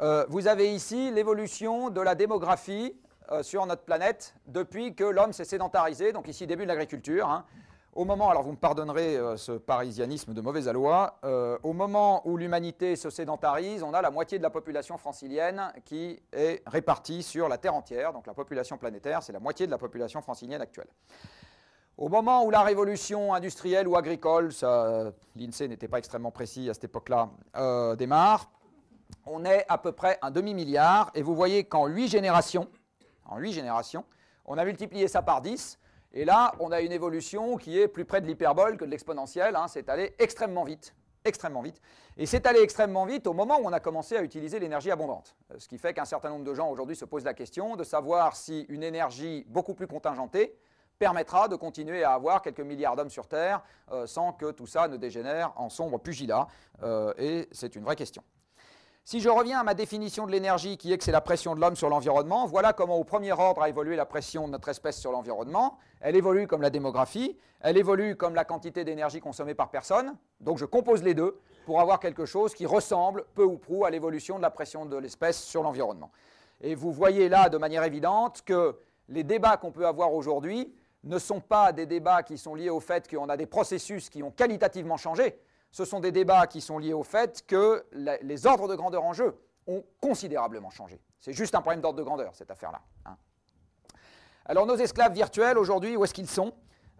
Euh, vous avez ici l'évolution de la démographie euh, sur notre planète depuis que l'homme s'est sédentarisé, donc ici début de l'agriculture. Hein. Au moment, alors vous me pardonnerez euh, ce parisianisme de mauvaise aloi, au moment où l'humanité se sédentarise, on a la moitié de la population francilienne qui est répartie sur la Terre entière, donc la population planétaire, c'est la moitié de la population francilienne actuelle. Au moment où la révolution industrielle ou agricole, l'INSEE n'était pas extrêmement précis à cette époque-là, démarre, on est à peu près un demi-milliard, et vous voyez qu'en 8 générations, en 8 générations, on a multiplié ça par 10, et là, on a une évolution qui est plus près de l'hyperbole que de l'exponentielle, hein. c'est allé extrêmement vite, extrêmement vite. Et c'est allé extrêmement vite au moment où on a commencé à utiliser l'énergie abondante. Ce qui fait qu'un certain nombre de gens aujourd'hui se posent la question de savoir si une énergie beaucoup plus contingentée permettra de continuer à avoir quelques milliards d'hommes sur Terre euh, sans que tout ça ne dégénère en sombre pugilat. Euh, et c'est une vraie question. Si je reviens à ma définition de l'énergie, qui est que c'est la pression de l'homme sur l'environnement, voilà comment au premier ordre a évolué la pression de notre espèce sur l'environnement. Elle évolue comme la démographie, elle évolue comme la quantité d'énergie consommée par personne. Donc je compose les deux pour avoir quelque chose qui ressemble peu ou prou à l'évolution de la pression de l'espèce sur l'environnement. Et vous voyez là de manière évidente que les débats qu'on peut avoir aujourd'hui ne sont pas des débats qui sont liés au fait qu'on a des processus qui ont qualitativement changé, ce sont des débats qui sont liés au fait que les ordres de grandeur en jeu ont considérablement changé. C'est juste un problème d'ordre de grandeur, cette affaire-là. Hein. Alors nos esclaves virtuels, aujourd'hui, où est-ce qu'ils sont?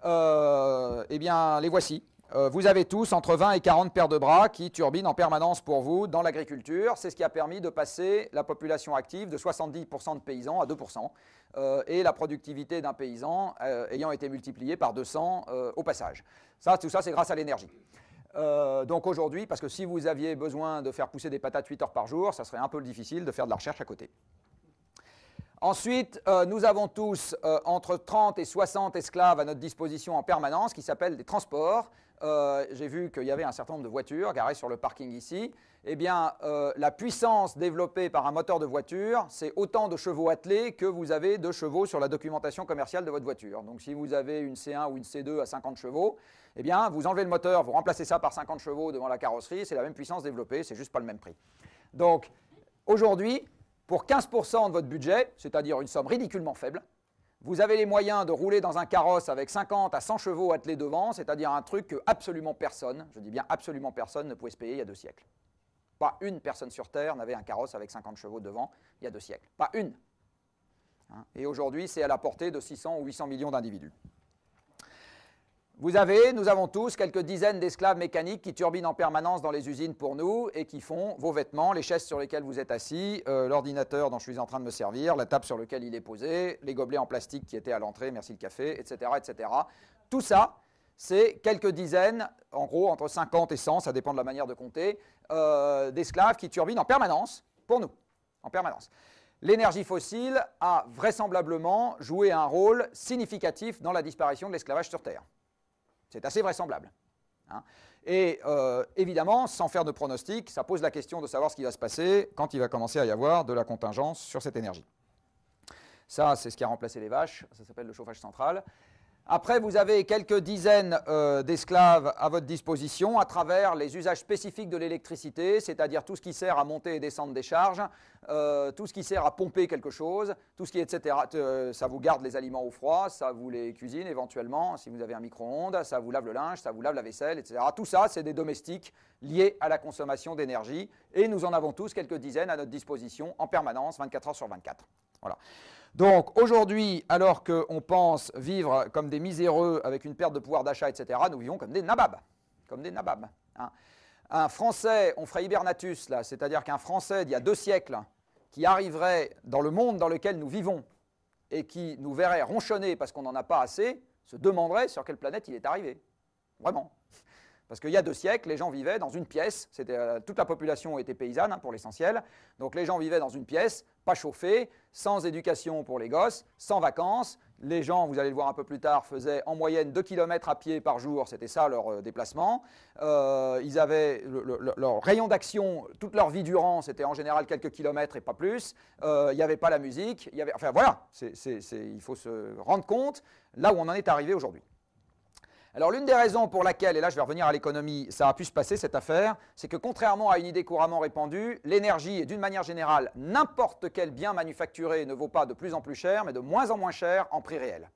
Euh, Eh bien, les voici. Euh, vous avez tous entre 20 et 40 paires de bras qui turbinent en permanence pour vous dans l'agriculture. C'est ce qui a permis de passer la population active de 70% de paysans à 2%, euh, et la productivité d'un paysan ayant été multipliée par 200 au passage. Tout ça, c'est grâce à l'énergie. Euh, donc aujourd'hui, parce que si vous aviez besoin de faire pousser des patates 8 heures par jour, ça serait un peu difficile de faire de la recherche à côté. Ensuite, euh, nous avons tous euh, entre 30 et 60 esclaves à notre disposition en permanence qui s'appellent des transports. J'ai vu qu'il y avait un certain nombre de voitures garées sur le parking ici. Eh bien, la puissance développée par un moteur de voiture, c'est autant de chevaux attelés que vous avez de chevaux sur la documentation commerciale de votre voiture. Donc si vous avez une C1 ou une C2 à 50 chevaux, eh bien, vous enlevez le moteur, vous remplacez ça par 50 chevaux devant la carrosserie, c'est la même puissance développée, c'est juste pas le même prix. Donc, aujourd'hui, pour 15% de votre budget, c'est-à-dire une somme ridiculement faible, vous avez les moyens de rouler dans un carrosse avec 50 à 100 chevaux attelés devant, c'est-à-dire un truc que absolument personne, je dis bien absolument personne, ne pouvait se payer il y a deux siècles. Pas une personne sur Terre n'avait un carrosse avec 50 chevaux devant il y a deux siècles. Pas une. Hein. Et aujourd'hui, c'est à la portée de 600 ou 800 millions d'individus. Vous avez, nous avons tous, quelques dizaines d'esclaves mécaniques qui turbinent en permanence dans les usines pour nous et qui font vos vêtements, les chaises sur lesquelles vous êtes assis, euh, l'ordinateur dont je suis en train de me servir, la table sur laquelle il est posé, les gobelets en plastique qui étaient à l'entrée, merci le café, etc. etc. Tout ça, c'est quelques dizaines, en gros entre 50 et 100, ça dépend de la manière de compter, euh, d'esclaves qui turbinent en permanence pour nous, en permanence. L'énergie fossile a vraisemblablement joué un rôle significatif dans la disparition de l'esclavage sur Terre. C'est assez vraisemblable. Hein. Et euh, évidemment, sans faire de pronostic, ça pose la question de savoir ce qui va se passer quand il va commencer à y avoir de la contingence sur cette énergie. Ça, c'est ce qui a remplacé les vaches, ça s'appelle le chauffage central. Après, vous avez quelques dizaines euh, d'esclaves à votre disposition à travers les usages spécifiques de l'électricité, c'est-à-dire tout ce qui sert à monter et descendre des charges, euh, tout ce qui sert à pomper quelque chose, tout ce qui, etc. Euh, ça vous garde les aliments au froid, ça vous les cuisine éventuellement, si vous avez un micro-ondes, ça vous lave le linge, ça vous lave la vaisselle, etc. Tout ça, c'est des domestiques liés à la consommation d'énergie, et nous en avons tous quelques dizaines à notre disposition en permanence, 24 heures sur 24. Voilà. Donc aujourd'hui, alors qu'on pense vivre comme des miséreux avec une perte de pouvoir d'achat, etc., nous vivons comme des nababs. Comme des nababs. Hein. Un Français, on ferait hibernatus, là, c'est-à-dire qu'un Français d'il y a deux siècles qui arriverait dans le monde dans lequel nous vivons et qui nous verrait ronchonner parce qu'on n'en a pas assez, se demanderait sur quelle planète il est arrivé. Vraiment. Parce qu'il y a deux siècles, les gens vivaient dans une pièce, euh, toute la population était paysanne hein, pour l'essentiel, donc les gens vivaient dans une pièce, pas chauffée, sans éducation pour les gosses, sans vacances. Les gens, vous allez le voir un peu plus tard, faisaient en moyenne 2 km à pied par jour, c'était ça leur euh, déplacement. Euh, ils avaient leur rayon d'action toute leur vie durant, c'était en général quelques kilomètres et pas plus. Il n'y avait pas la musique, y avait, enfin voilà, il faut se rendre compte là où on en est arrivé aujourd'hui. Alors l'une des raisons pour laquelle, et là je vais revenir à l'économie, ça a pu se passer cette affaire, c'est que contrairement à une idée couramment répandue, l'énergie d'une manière générale, n'importe quel bien manufacturé ne vaut pas de plus en plus cher, mais de moins en moins cher en prix réel.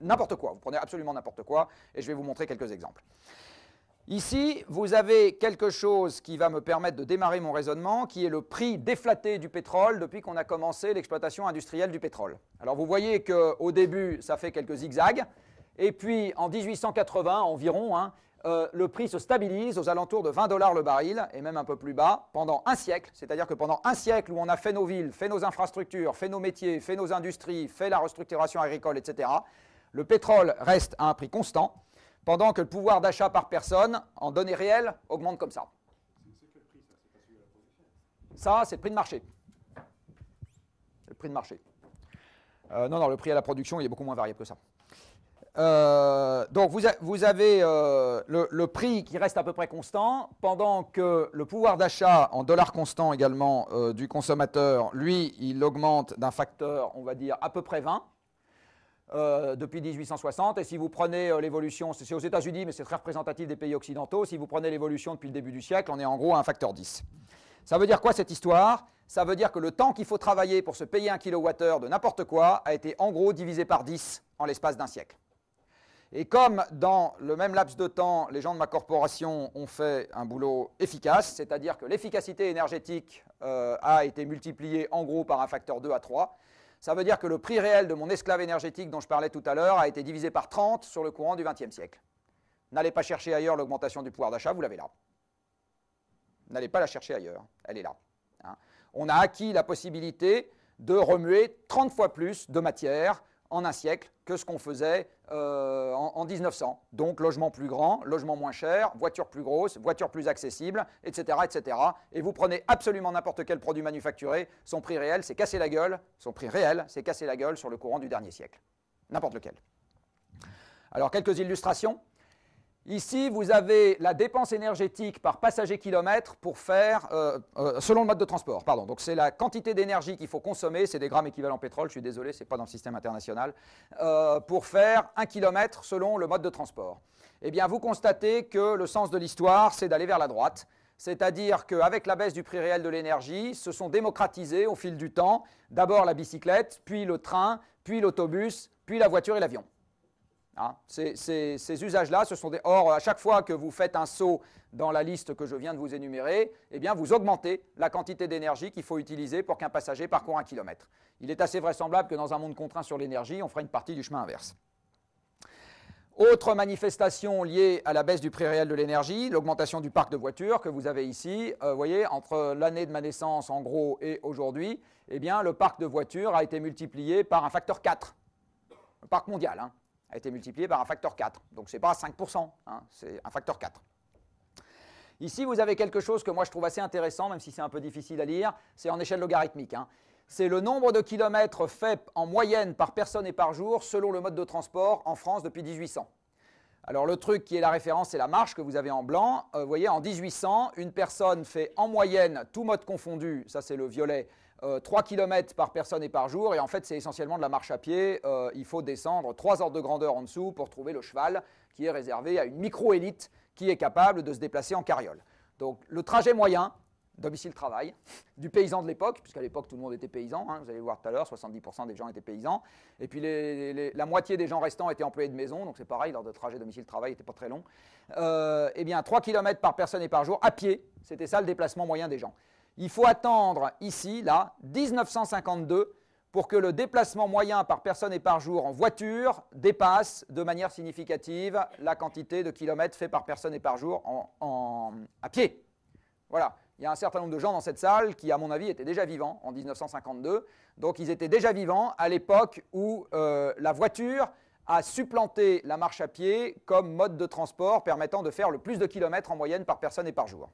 N'importe quoi, vous prenez absolument n'importe quoi, et je vais vous montrer quelques exemples. Ici, vous avez quelque chose qui va me permettre de démarrer mon raisonnement, qui est le prix déflaté du pétrole depuis qu'on a commencé l'exploitation industrielle du pétrole. Alors vous voyez qu'au début, ça fait quelques zigzags, et puis en 1880 environ, hein, euh, le prix se stabilise aux alentours de 20 dollars le baril, et même un peu plus bas, pendant un siècle. C'est-à-dire que pendant un siècle où on a fait nos villes, fait nos infrastructures, fait nos métiers, fait nos industries, fait la restructuration agricole, etc., le pétrole reste à un prix constant pendant que le pouvoir d'achat par personne, en données réelles, augmente comme ça. Ça, c'est le prix de marché. Le prix de marché. Euh, non, non, le prix à la production, il est beaucoup moins variable que ça. Euh, donc vous, avez euh, le, prix qui reste à peu près constant, pendant que le pouvoir d'achat en dollars constants également du consommateur, lui, il augmente d'un facteur, on va dire, à peu près 20. Euh, depuis 1860. Et si vous prenez euh, l'évolution, c'est aux États-Unis, mais c'est très représentatif des pays occidentaux, si vous prenez l'évolution depuis le début du siècle, on est en gros à un facteur 10. Ça veut dire quoi cette histoire? Ça veut dire que le temps qu'il faut travailler pour se payer un kilowattheure de n'importe quoi a été en gros divisé par 10 en l'espace d'un siècle. Et comme dans le même laps de temps, les gens de ma corporation ont fait un boulot efficace, c'est-à-dire que l'efficacité énergétique euh, a été multipliée en gros par un facteur 2 à 3, ça veut dire que le prix réel de mon esclave énergétique dont je parlais tout à l'heure a été divisé par 30 sur le courant du XXe siècle. N'allez pas chercher ailleurs l'augmentation du pouvoir d'achat, vous l'avez là. N'allez pas la chercher ailleurs, elle est là. Hein. On a acquis la possibilité de remuer 30 fois plus de matière en un siècle que ce qu'on faisait euh, en, 1900. Donc logement plus grand, logement moins cher, voiture plus grosse, voiture plus accessible, etc. etc. Et vous prenez absolument n'importe quel produit manufacturé, son prix réel c'est cassé la gueule, son prix réel c'est cassé la gueule sur le courant du dernier siècle. N'importe lequel. Alors quelques illustrations. Ici, vous avez la dépense énergétique par passager kilomètre pour faire, euh, euh, selon le mode de transport, pardon. C'est la quantité d'énergie qu'il faut consommer, c'est des grammes équivalents pétrole, je suis désolé, ce n'est pas dans le système international, euh, pour faire un kilomètre selon le mode de transport. Eh bien, vous constatez que le sens de l'histoire, c'est d'aller vers la droite. C'est-à-dire qu'avec la baisse du prix réel de l'énergie, se sont démocratisés au fil du temps d'abord la bicyclette, puis le train, puis l'autobus, puis la voiture et l'avion. Hein, ces, usages-là, ce sont des... Or, à chaque fois que vous faites un saut dans la liste que je viens de vous énumérer, eh bien, vous augmentez la quantité d'énergie qu'il faut utiliser pour qu'un passager parcourt un kilomètre. Il est assez vraisemblable que dans un monde contraint sur l'énergie, on fera une partie du chemin inverse. Autre manifestation liée à la baisse du prix réel de l'énergie, l'augmentation du parc de voitures que vous avez ici. Euh, vous voyez, entre l'année de ma naissance, en gros, et aujourd'hui, eh bien, le parc de voitures a été multiplié par un facteur 4. Le parc mondial, hein été multiplié par un facteur 4. Donc ce n'est pas 5%, hein, c'est un facteur 4. Ici, vous avez quelque chose que moi je trouve assez intéressant, même si c'est un peu difficile à lire, c'est en échelle logarithmique. Hein. C'est le nombre de kilomètres faits en moyenne par personne et par jour selon le mode de transport en France depuis 1800. Alors le truc qui est la référence, c'est la marche que vous avez en blanc. Euh, vous voyez, en 1800, une personne fait en moyenne, tout mode confondu, ça c'est le violet, 3 euh, km par personne et par jour, et en fait c'est essentiellement de la marche à pied. Euh, il faut descendre 3 ordres de grandeur en dessous pour trouver le cheval qui est réservé à une micro-élite qui est capable de se déplacer en carriole. Donc le trajet moyen, domicile-travail, du paysan de l'époque, puisqu'à l'époque tout le monde était paysan, hein, vous allez voir tout à l'heure, 70% des gens étaient paysans, et puis la moitié des gens restants étaient employés de maison, donc c'est pareil, leur trajet domicile-travail n'était pas très long. Euh, eh bien 3 km par personne et par jour, à pied, c'était ça le déplacement moyen des gens. Il faut attendre ici, là, 1952 pour que le déplacement moyen par personne et par jour en voiture dépasse de manière significative la quantité de kilomètres faits par personne et par jour à pied. Voilà. Il y a un certain nombre de gens dans cette salle qui, à mon avis, étaient déjà vivants en 1952. Donc ils étaient déjà vivants à l'époque où euh, la voiture a supplanté la marche à pied comme mode de transport permettant de faire le plus de kilomètres en moyenne par personne et par jour.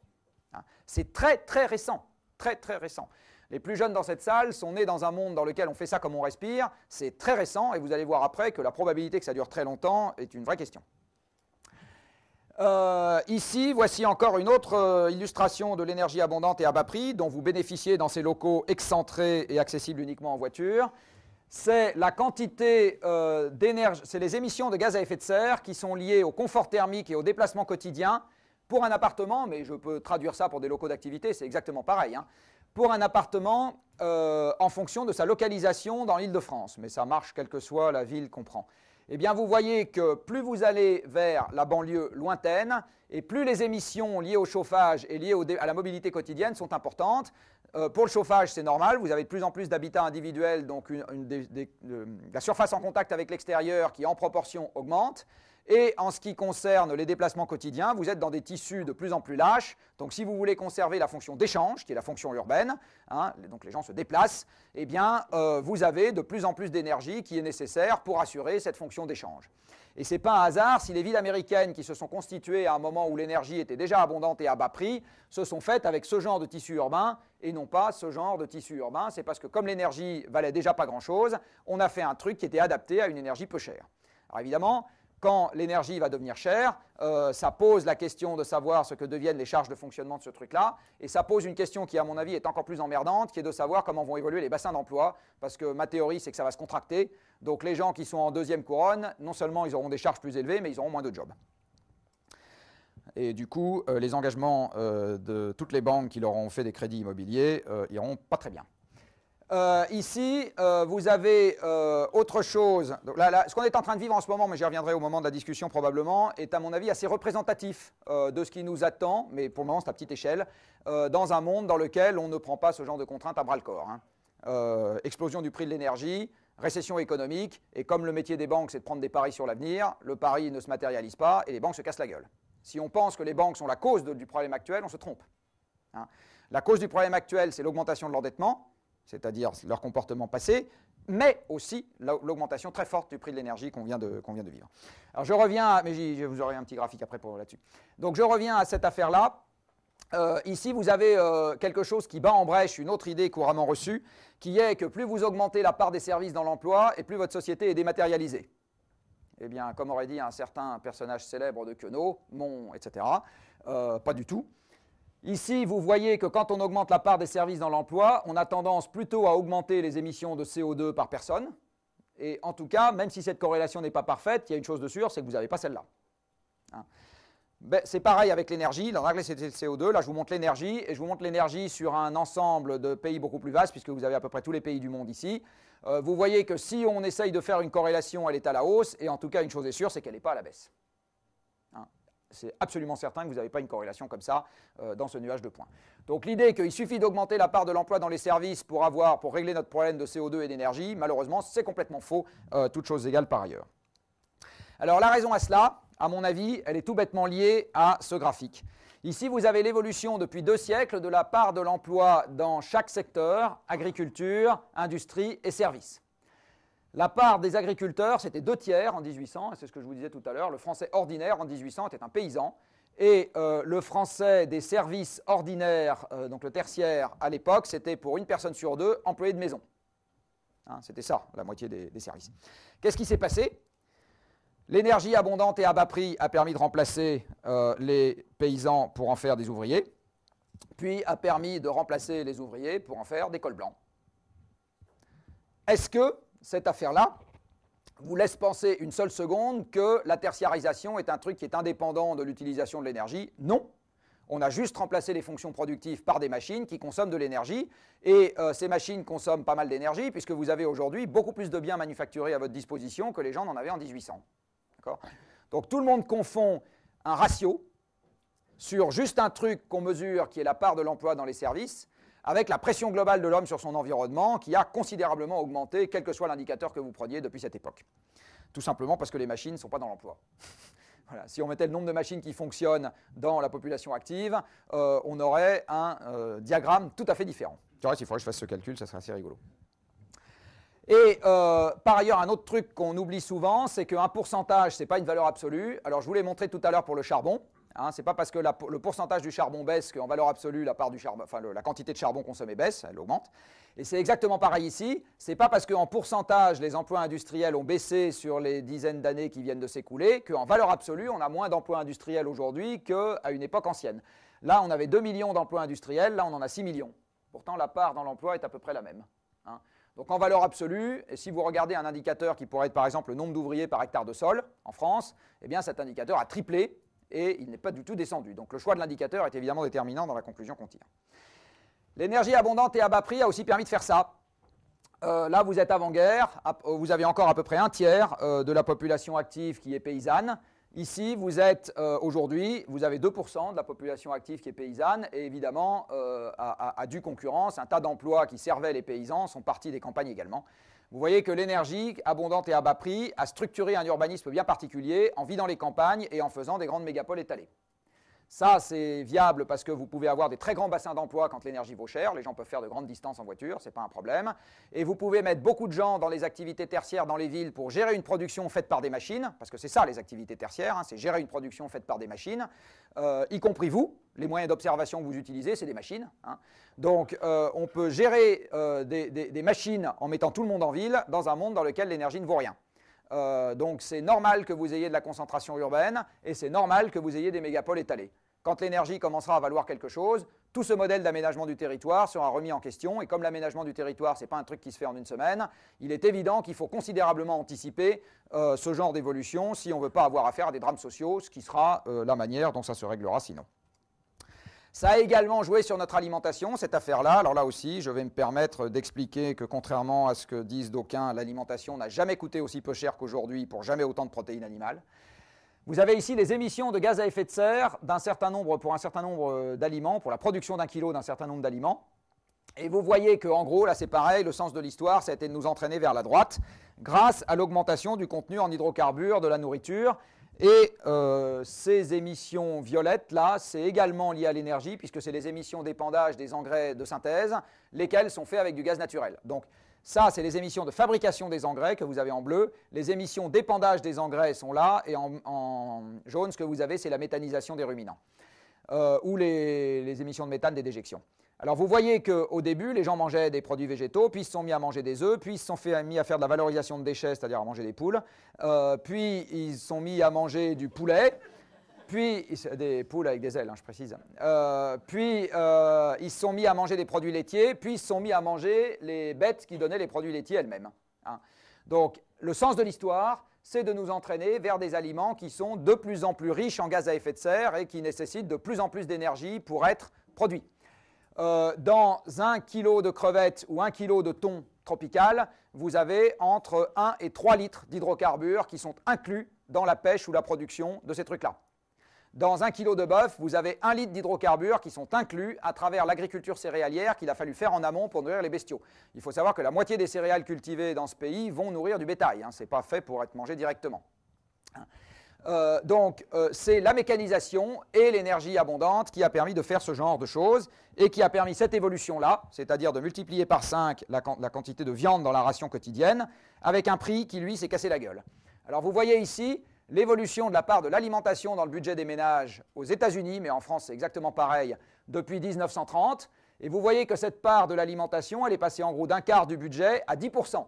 Hein. C'est très très récent très très récent. Les plus jeunes dans cette salle sont nés dans un monde dans lequel on fait ça comme on respire. C'est très récent et vous allez voir après que la probabilité que ça dure très longtemps est une vraie question. Euh, ici, voici encore une autre euh, illustration de l'énergie abondante et à bas prix dont vous bénéficiez dans ces locaux excentrés et accessibles uniquement en voiture. c'est la quantité euh, d'énergie, c'est les émissions de gaz à effet de serre qui sont liées au confort thermique et au déplacement quotidien pour un appartement, mais je peux traduire ça pour des locaux d'activité, c'est exactement pareil, hein, pour un appartement euh, en fonction de sa localisation dans l'île de France, mais ça marche quelle que soit la ville qu'on prend. Eh bien, vous voyez que plus vous allez vers la banlieue lointaine, et plus les émissions liées au chauffage et liées à la mobilité quotidienne sont importantes, euh, pour le chauffage, c'est normal, vous avez de plus en plus d'habitats individuels, donc la surface en contact avec l'extérieur qui en proportion augmente. Et en ce qui concerne les déplacements quotidiens, vous êtes dans des tissus de plus en plus lâches. Donc si vous voulez conserver la fonction d'échange, qui est la fonction urbaine, hein, donc les gens se déplacent, eh bien euh, vous avez de plus en plus d'énergie qui est nécessaire pour assurer cette fonction d'échange. Et ce n'est pas un hasard si les villes américaines qui se sont constituées à un moment où l'énergie était déjà abondante et à bas prix se sont faites avec ce genre de tissu urbain et non pas ce genre de tissu urbain. C'est parce que comme l'énergie valait déjà pas grand-chose, on a fait un truc qui était adapté à une énergie peu chère. Alors évidemment, quand l'énergie va devenir chère, euh, ça pose la question de savoir ce que deviennent les charges de fonctionnement de ce truc-là, et ça pose une question qui, à mon avis, est encore plus emmerdante, qui est de savoir comment vont évoluer les bassins d'emploi, parce que ma théorie, c'est que ça va se contracter. Donc les gens qui sont en deuxième couronne, non seulement ils auront des charges plus élevées, mais ils auront moins de jobs. Et du coup, euh, les engagements euh, de toutes les banques qui leur ont fait des crédits immobiliers iront pas très bien. Euh, ici, euh, vous avez euh, autre chose. ce qu'on est en train de vivre en ce moment, mais j'y reviendrai au moment de la discussion probablement, est à mon avis assez représentatif de ce qui nous attend, mais pour le moment c'est à petite échelle, dans un monde dans lequel on ne prend pas ce genre de contraintes à bras le corps. Hein. explosion du prix de l'énergie, récession économique, et comme le métier des banques c'est de prendre des paris sur l'avenir, le pari ne se matérialise pas et les banques se cassent la gueule. Si on pense que les banques sont la cause du problème actuel, on se trompe. Hein. La cause du problème actuel, c'est l'augmentation de l'endettement c'est-à-dire leur comportement passé, mais aussi l'augmentation très forte du prix de l'énergie qu'on vient, de, vivre. Alors je reviens, mais je vous aurai un petit graphique après pour là-dessus. Donc je reviens à cette affaire-là. Euh, ici, vous avez euh, quelque chose qui bat en brèche une autre idée couramment reçue, qui est que plus vous augmentez la part des services dans l'emploi, et plus votre société est dématérialisée. Eh bien, comme aurait dit un certain personnage célèbre de Queneau, Mon, etc., euh, pas du tout. Ici, vous voyez que quand on augmente la part des services dans l'emploi, on a tendance plutôt à augmenter les émissions de CO2 par personne. Et en tout cas, même si cette corrélation n'est pas parfaite, il y a une chose de sûre, c'est que vous n'avez pas celle-là. Hein. Ben, c'est pareil avec l'énergie. La c'était le CO2. Là, je vous montre l'énergie. Et je vous montre l'énergie sur un ensemble de pays beaucoup plus vaste, puisque vous avez à peu près tous les pays du monde ici. Euh, vous voyez que si on essaye de faire une corrélation, elle est à la hausse. Et en tout cas, une chose est sûre, c'est qu'elle n'est pas à la baisse c'est absolument certain que vous n'avez pas une corrélation comme ça euh, dans ce nuage de points. Donc l'idée qu'il suffit d'augmenter la part de l'emploi dans les services pour, régler notre problème de CO2 et d'énergie, malheureusement, c'est complètement faux, euh, toutes choses égales par ailleurs. Alors la raison à cela, à mon avis, elle est tout bêtement liée à ce graphique. Ici, vous avez l'évolution depuis deux siècles de la part de l'emploi dans chaque secteur, agriculture, industrie et services. La part des agriculteurs, c'était deux tiers en 1800, c'est ce que je vous disais tout à l'heure. Le français ordinaire en 1800 était un paysan. Et euh, le français des services ordinaires, euh, donc le tertiaire à l'époque, c'était pour une personne sur deux employé de maison. Hein, c'était ça, la moitié des, services. Qu'est-ce qui s'est passé? L'énergie abondante et à bas prix a permis de remplacer euh, les paysans pour en faire des ouvriers, puis a permis de remplacer les ouvriers pour en faire des cols blancs. Est-ce que cette affaire-là vous laisse penser une seule seconde que la tertiarisation est un truc qui est indépendant de l'utilisation de l'énergie. Non. On a juste remplacé les fonctions productives par des machines qui consomment de l'énergie. Et euh, ces machines consomment pas mal d'énergie puisque vous avez aujourd'hui beaucoup plus de biens manufacturés à votre disposition que les gens n'en avaient en 1800. Donc tout le monde confond un ratio sur juste un truc qu'on mesure qui est la part de l'emploi dans les services avec la pression globale de l'homme sur son environnement qui a considérablement augmenté, quel que soit l'indicateur que vous preniez depuis cette époque. Tout simplement parce que les machines ne sont pas dans l'emploi. Si on mettait le nombre de machines qui fonctionnent dans la population active, euh, on aurait un euh, diagramme tout à fait différent. Tu vois, s'il faudrait que je fasse ce calcul, ça serait assez rigolo. Et euh, par ailleurs, un autre truc qu'on oublie souvent, c'est qu'un pourcentage, ce n'est pas une valeur absolue. Alors, je vous l'ai montré tout à l'heure pour le charbon. Hein, ce n'est pas parce que le pourcentage du charbon baisse qu'en valeur absolue, la, part du charbon, enfin, la quantité de charbon consommée baisse, elle augmente. Et c'est exactement pareil ici. Ce n'est pas parce qu'en pourcentage, les emplois industriels ont baissé sur les dizaines d'années qui viennent de s'écouler qu'en valeur absolue, on a moins d'emplois industriels aujourd'hui qu'à une époque ancienne. Là, on avait 2 millions d'emplois industriels, là, on en a 6 millions. Pourtant, la part dans l'emploi est à peu près la même. hein. Donc en valeur absolue, et si vous regardez un indicateur qui pourrait être par exemple le nombre d'ouvriers par hectare de sol en France, eh bien cet indicateur a triplé et il n'est pas du tout descendu. Donc le choix de l'indicateur est évidemment déterminant dans la conclusion qu'on tire. L'énergie abondante et à bas prix a aussi permis de faire ça. Euh, là, vous êtes avant-guerre, vous avez encore à peu près un tiers euh, de la population active qui est paysanne. Ici, vous êtes euh, aujourd'hui, vous avez 2% de la population active qui est paysanne, et évidemment, à, à, due concurrence, un tas d'emplois qui servaient les paysans sont partis des campagnes également. Vous voyez que l'énergie, abondante et à bas prix, a structuré un urbanisme bien particulier en vidant les campagnes et en faisant des grandes mégapoles étalées. Ça, c'est viable parce que vous pouvez avoir des très grands bassins d'emploi quand l'énergie vaut cher. Les gens peuvent faire de grandes distances en voiture, ce n'est pas un problème. Et vous pouvez mettre beaucoup de gens dans les activités tertiaires dans les villes pour gérer une production faite par des machines, parce que c'est ça les activités tertiaires, hein, c'est gérer une production faite par des machines, euh, y compris vous. Les moyens d'observation que vous utilisez, c'est des machines. Hein. Donc, euh, on peut gérer euh, des, machines en mettant tout le monde en ville dans un monde dans lequel l'énergie ne vaut rien. donc c'est normal que vous ayez de la concentration urbaine et c'est normal que vous ayez des mégapoles étalées. Quand l'énergie commencera à valoir quelque chose, tout ce modèle d'aménagement du territoire sera remis en question. Et comme l'aménagement du territoire, ce n'est pas un truc qui se fait en une semaine, il est évident qu'il faut considérablement anticiper euh, ce genre d'évolution si on ne veut pas avoir affaire à des drames sociaux, ce qui sera euh, la manière dont ça se réglera sinon. Ça a également joué sur notre alimentation, cette affaire-là. Alors là aussi, je vais me permettre d'expliquer que contrairement à ce que disent d'aucuns, l'alimentation n'a jamais coûté aussi peu cher qu'aujourd'hui pour jamais autant de protéines animales. Vous avez ici les émissions de gaz à effet de serre d'un certain nombre, pour un certain nombre euh, d'aliments, pour la production d'un kilo d'un certain nombre d'aliments. Et vous voyez qu'en gros, là c'est pareil, le sens de l'histoire, ça a été de nous entraîner vers la droite, grâce à l'augmentation du contenu en hydrocarbures de la nourriture. Et euh, ces émissions violettes, là, c'est également lié à l'énergie, puisque c'est les émissions d'épandage des engrais de synthèse, lesquels sont faits avec du gaz naturel. Donc ça, c'est les émissions de fabrication des engrais que vous avez en bleu. Les émissions d'épandage des engrais sont là. Et en, jaune, ce que vous avez, c'est la méthanisation des ruminants. Euh, ou les, émissions de méthane des déjections. Alors vous voyez qu'au début, les gens mangeaient des produits végétaux, puis ils se sont mis à manger des œufs, puis ils se sont mis à faire de la valorisation de déchets, c'est-à-dire à manger des poules, euh, puis ils se sont mis à manger du poulet, puis, des poules avec des ailes, hein, je précise. Euh, puis, euh, ils se sont mis à manger des produits laitiers, puis ils se sont mis à manger les bêtes qui donnaient les produits laitiers elles-mêmes. Hein. Donc, le sens de l'histoire, c'est de nous entraîner vers des aliments qui sont de plus en plus riches en gaz à effet de serre et qui nécessitent de plus en plus d'énergie pour être produits. Euh, dans un kilo de crevettes ou un kilo de thon tropical, vous avez entre 1 et 3 litres d'hydrocarbures qui sont inclus dans la pêche ou la production de ces trucs-là. Dans un kilo de bœuf, vous avez un litre d'hydrocarbures qui sont inclus à travers l'agriculture céréalière qu'il a fallu faire en amont pour nourrir les bestiaux. Il faut savoir que la moitié des céréales cultivées dans ce pays vont nourrir du bétail. Hein. Ce n'est pas fait pour être mangé directement. Euh, donc, euh, c'est la mécanisation et l'énergie abondante qui a permis de faire ce genre de choses et qui a permis cette évolution-là, c'est-à-dire de multiplier par 5 la, la, quantité de viande dans la ration quotidienne, avec un prix qui, lui, s'est cassé la gueule. Alors, vous voyez ici l'évolution de la part de l'alimentation dans le budget des ménages aux États-Unis, mais en France c'est exactement pareil, depuis 1930. Et vous voyez que cette part de l'alimentation, elle est passée en gros d'un quart du budget à 10%.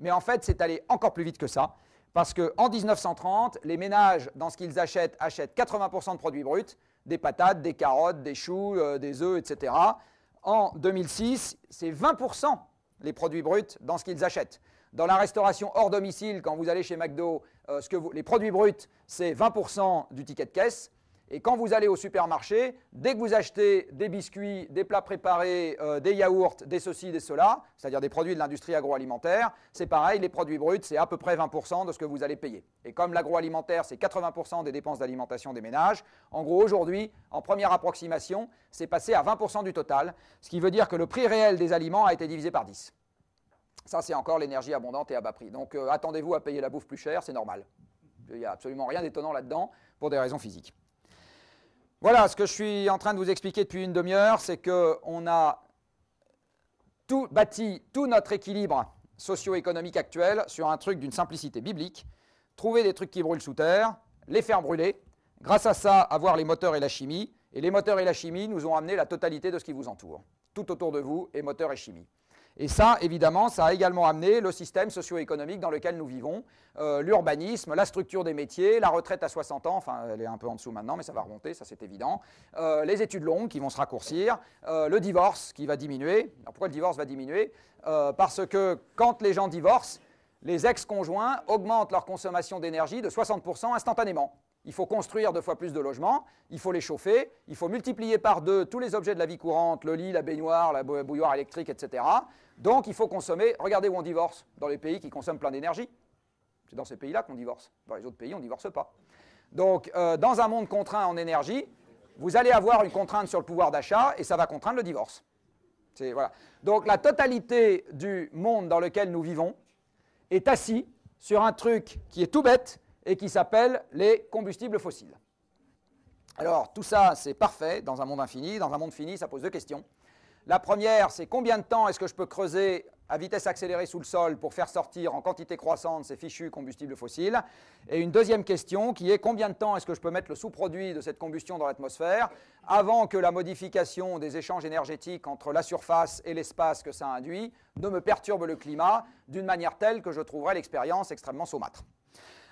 Mais en fait, c'est allé encore plus vite que ça, parce qu'en 1930, les ménages, dans ce qu'ils achètent, achètent 80% de produits bruts, des patates, des carottes, des choux, euh, des œufs, etc. En 2006, c'est 20% les produits bruts dans ce qu'ils achètent. Dans la restauration hors domicile, quand vous allez chez McDo, euh, les produits bruts, c'est 20% du ticket de caisse. Et quand vous allez au supermarché, dès que vous achetez des biscuits, des plats préparés, euh, des yaourts, des ceci, des cela, c'est-à-dire des produits de l'industrie agroalimentaire, c'est pareil, les produits bruts, c'est à peu près 20% de ce que vous allez payer. Et comme l'agroalimentaire, c'est 80% des dépenses d'alimentation des ménages, en gros, aujourd'hui, en première approximation, c'est passé à 20% du total, ce qui veut dire que le prix réel des aliments a été divisé par 10. Ça, c'est encore l'énergie abondante et à bas prix. Donc euh, attendez-vous à payer la bouffe plus cher, c'est normal. Il n'y a absolument rien d'étonnant là-dedans pour des raisons physiques. Voilà, ce que je suis en train de vous expliquer depuis une demi-heure, c'est qu'on a tout, bâti tout notre équilibre socio-économique actuel sur un truc d'une simplicité biblique, trouver des trucs qui brûlent sous terre, les faire brûler, grâce à ça avoir les moteurs et la chimie, et les moteurs et la chimie nous ont amené la totalité de ce qui vous entoure. Tout autour de vous est moteur et chimie. Et ça, évidemment, ça a également amené le système socio-économique dans lequel nous vivons, euh, l'urbanisme, la structure des métiers, la retraite à 60 ans, enfin elle est un peu en dessous maintenant, mais ça va remonter, ça c'est évident, euh, les études longues qui vont se raccourcir, euh, le divorce qui va diminuer. Alors pourquoi le divorce va diminuer? Parce que quand les gens divorcent, les ex-conjoints augmentent leur consommation d'énergie de 60% instantanément. Il faut construire deux fois plus de logements, il faut les chauffer, il faut multiplier par deux tous les objets de la vie courante, le lit, la baignoire, la bouilloire électrique, etc. Donc il faut consommer, regardez où on divorce, dans les pays qui consomment plein d'énergie. C'est dans ces pays-là qu'on divorce. Dans les autres pays, on ne divorce pas. Donc euh, dans un monde contraint en énergie, vous allez avoir une contrainte sur le pouvoir d'achat et ça va contraindre le divorce. Voilà. Donc la totalité du monde dans lequel nous vivons est assis sur un truc qui est tout bête et qui s'appelle les combustibles fossiles. Alors tout ça, c'est parfait dans un monde infini. Dans un monde fini, ça pose deux questions. La première, c'est combien de temps est-ce que je peux creuser à vitesse accélérée sous le sol pour faire sortir en quantité croissante ces fichus combustibles fossiles? Et une deuxième question qui est combien de temps est-ce que je peux mettre le sous-produit de cette combustion dans l'atmosphère avant que la modification des échanges énergétiques entre la surface et l'espace que ça induit ne me perturbe le climat d'une manière telle que je trouverai l'expérience extrêmement saumâtre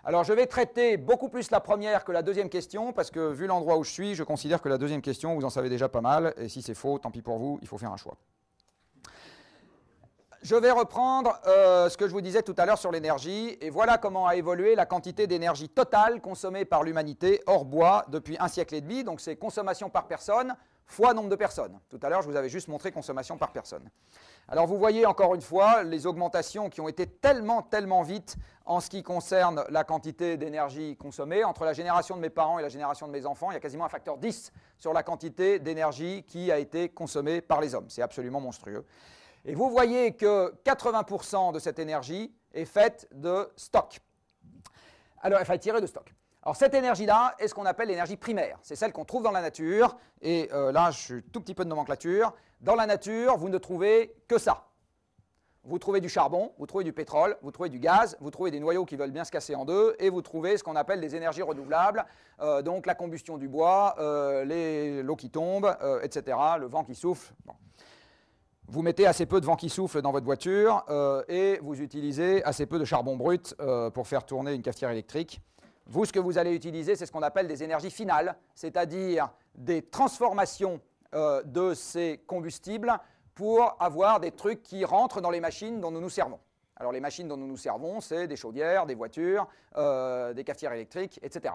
alors je vais traiter beaucoup plus la première que la deuxième question, parce que vu l'endroit où je suis, je considère que la deuxième question, vous en savez déjà pas mal, et si c'est faux, tant pis pour vous, il faut faire un choix. Je vais reprendre euh, ce que je vous disais tout à l'heure sur l'énergie, et voilà comment a évolué la quantité d'énergie totale consommée par l'humanité hors bois depuis un siècle et demi, donc c'est consommation par personne fois nombre de personnes. Tout à l'heure, je vous avais juste montré consommation par personne. Alors vous voyez encore une fois les augmentations qui ont été tellement, tellement vite en ce qui concerne la quantité d'énergie consommée. Entre la génération de mes parents et la génération de mes enfants, il y a quasiment un facteur 10 sur la quantité d'énergie qui a été consommée par les hommes. C'est absolument monstrueux. Et vous voyez que 80% de cette énergie est faite de stock. Alors, enfin, tirée de stock. Alors cette énergie-là est ce qu'on appelle l'énergie primaire. C'est celle qu'on trouve dans la nature. Et euh, là, je suis tout petit peu de nomenclature. Dans la nature, vous ne trouvez que ça. Vous trouvez du charbon, vous trouvez du pétrole, vous trouvez du gaz, vous trouvez des noyaux qui veulent bien se casser en deux, et vous trouvez ce qu'on appelle des énergies renouvelables, euh, donc la combustion du bois, euh, l'eau qui tombe, etc., le vent qui souffle. Vous mettez assez peu de vent qui souffle dans votre voiture et vous utilisez assez peu de charbon brut pour faire tourner une cafetière électrique. Vous, ce que vous allez utiliser, c'est ce qu'on appelle des énergies finales, c'est-à-dire des transformations euh, de ces combustibles pour avoir des trucs qui rentrent dans les machines dont nous nous servons. Alors les machines dont nous nous servons, c'est des chaudières, des voitures, euh, des cafetières électriques, etc.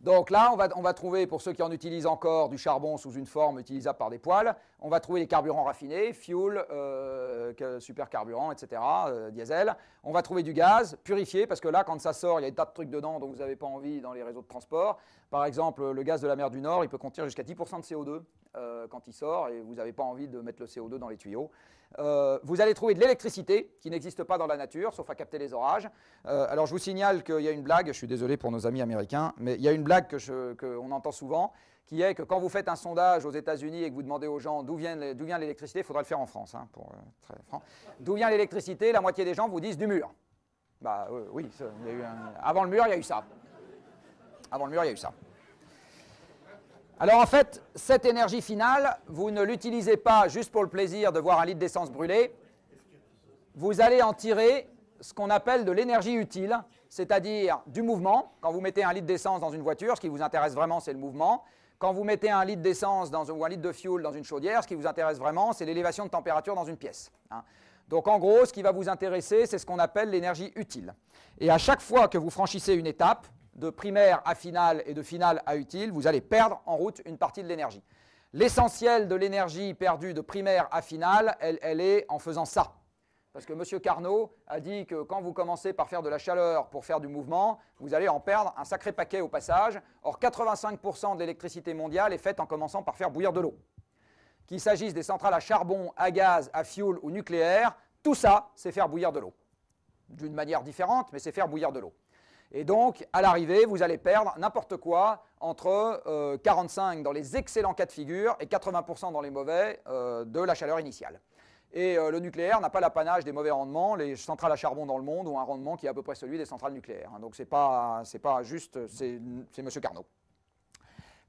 Donc là, on va, trouver, pour ceux qui en utilisent encore, du charbon sous une forme utilisable par des poêles. On va trouver les carburants raffinés, fuel, euh, supercarburant, etc., euh, diesel. On va trouver du gaz purifié, parce que là, quand ça sort, il y a des tas de trucs dedans dont vous n'avez pas envie dans les réseaux de transport. Par exemple, le gaz de la mer du Nord, il peut contenir jusqu'à 10% de CO2 euh, quand il sort, et vous n'avez pas envie de mettre le CO2 dans les tuyaux. Euh, vous allez trouver de l'électricité qui n'existe pas dans la nature, sauf à capter les orages. Euh, alors je vous signale qu'il y a une blague, je suis désolé pour nos amis américains, mais il y a une blague qu'on entend souvent, qui est que quand vous faites un sondage aux États-Unis et que vous demandez aux gens d'où vient, l'électricité, il faudra le faire en France, hein, pour très franc. D'où vient l'électricité La moitié des gens vous disent du mur. Bah oui, avant le mur, il y a eu ça. Avant le mur, il y a eu ça. Alors en fait, cette énergie finale, vous ne l'utilisez pas juste pour le plaisir de voir un litre d'essence brûler. Vous allez en tirer ce qu'on appelle de l'énergie utile, c'est-à-dire du mouvement. Quand vous mettez un litre d'essence dans une voiture, ce qui vous intéresse vraiment, c'est le mouvement. Quand vous mettez un litre d'essence ou un litre de fuel dans une chaudière, ce qui vous intéresse vraiment, c'est l'élévation de température dans une pièce. Hein. Donc en gros, ce qui va vous intéresser, c'est ce qu'on appelle l'énergie utile. Et à chaque fois que vous franchissez une étape, de primaire à finale et de finale à utile, vous allez perdre en route une partie de l'énergie. L'essentiel de l'énergie perdue de primaire à finale, elle, est en faisant ça. Parce que M. Carnot a dit que quand vous commencez par faire de la chaleur pour faire du mouvement, vous allez en perdre un sacré paquet au passage. Or, 85% de l'électricité mondiale est faite en commençant par faire bouillir de l'eau. Qu'il s'agisse des centrales à charbon, à gaz, à fioul ou nucléaire, tout ça, c'est faire bouillir de l'eau. D'une manière différente, mais c'est faire bouillir de l'eau. Et donc, à l'arrivée, vous allez perdre n'importe quoi entre 45 euh, dans les excellents cas de figure et 80% dans les mauvais euh, de la chaleur initiale. Et euh, le nucléaire n'a pas l'apanage des mauvais rendements. Les centrales à charbon dans le monde ont un rendement qui est à peu près celui des centrales nucléaires. Donc ce n'est pas, pas juste, c'est M. Carnot.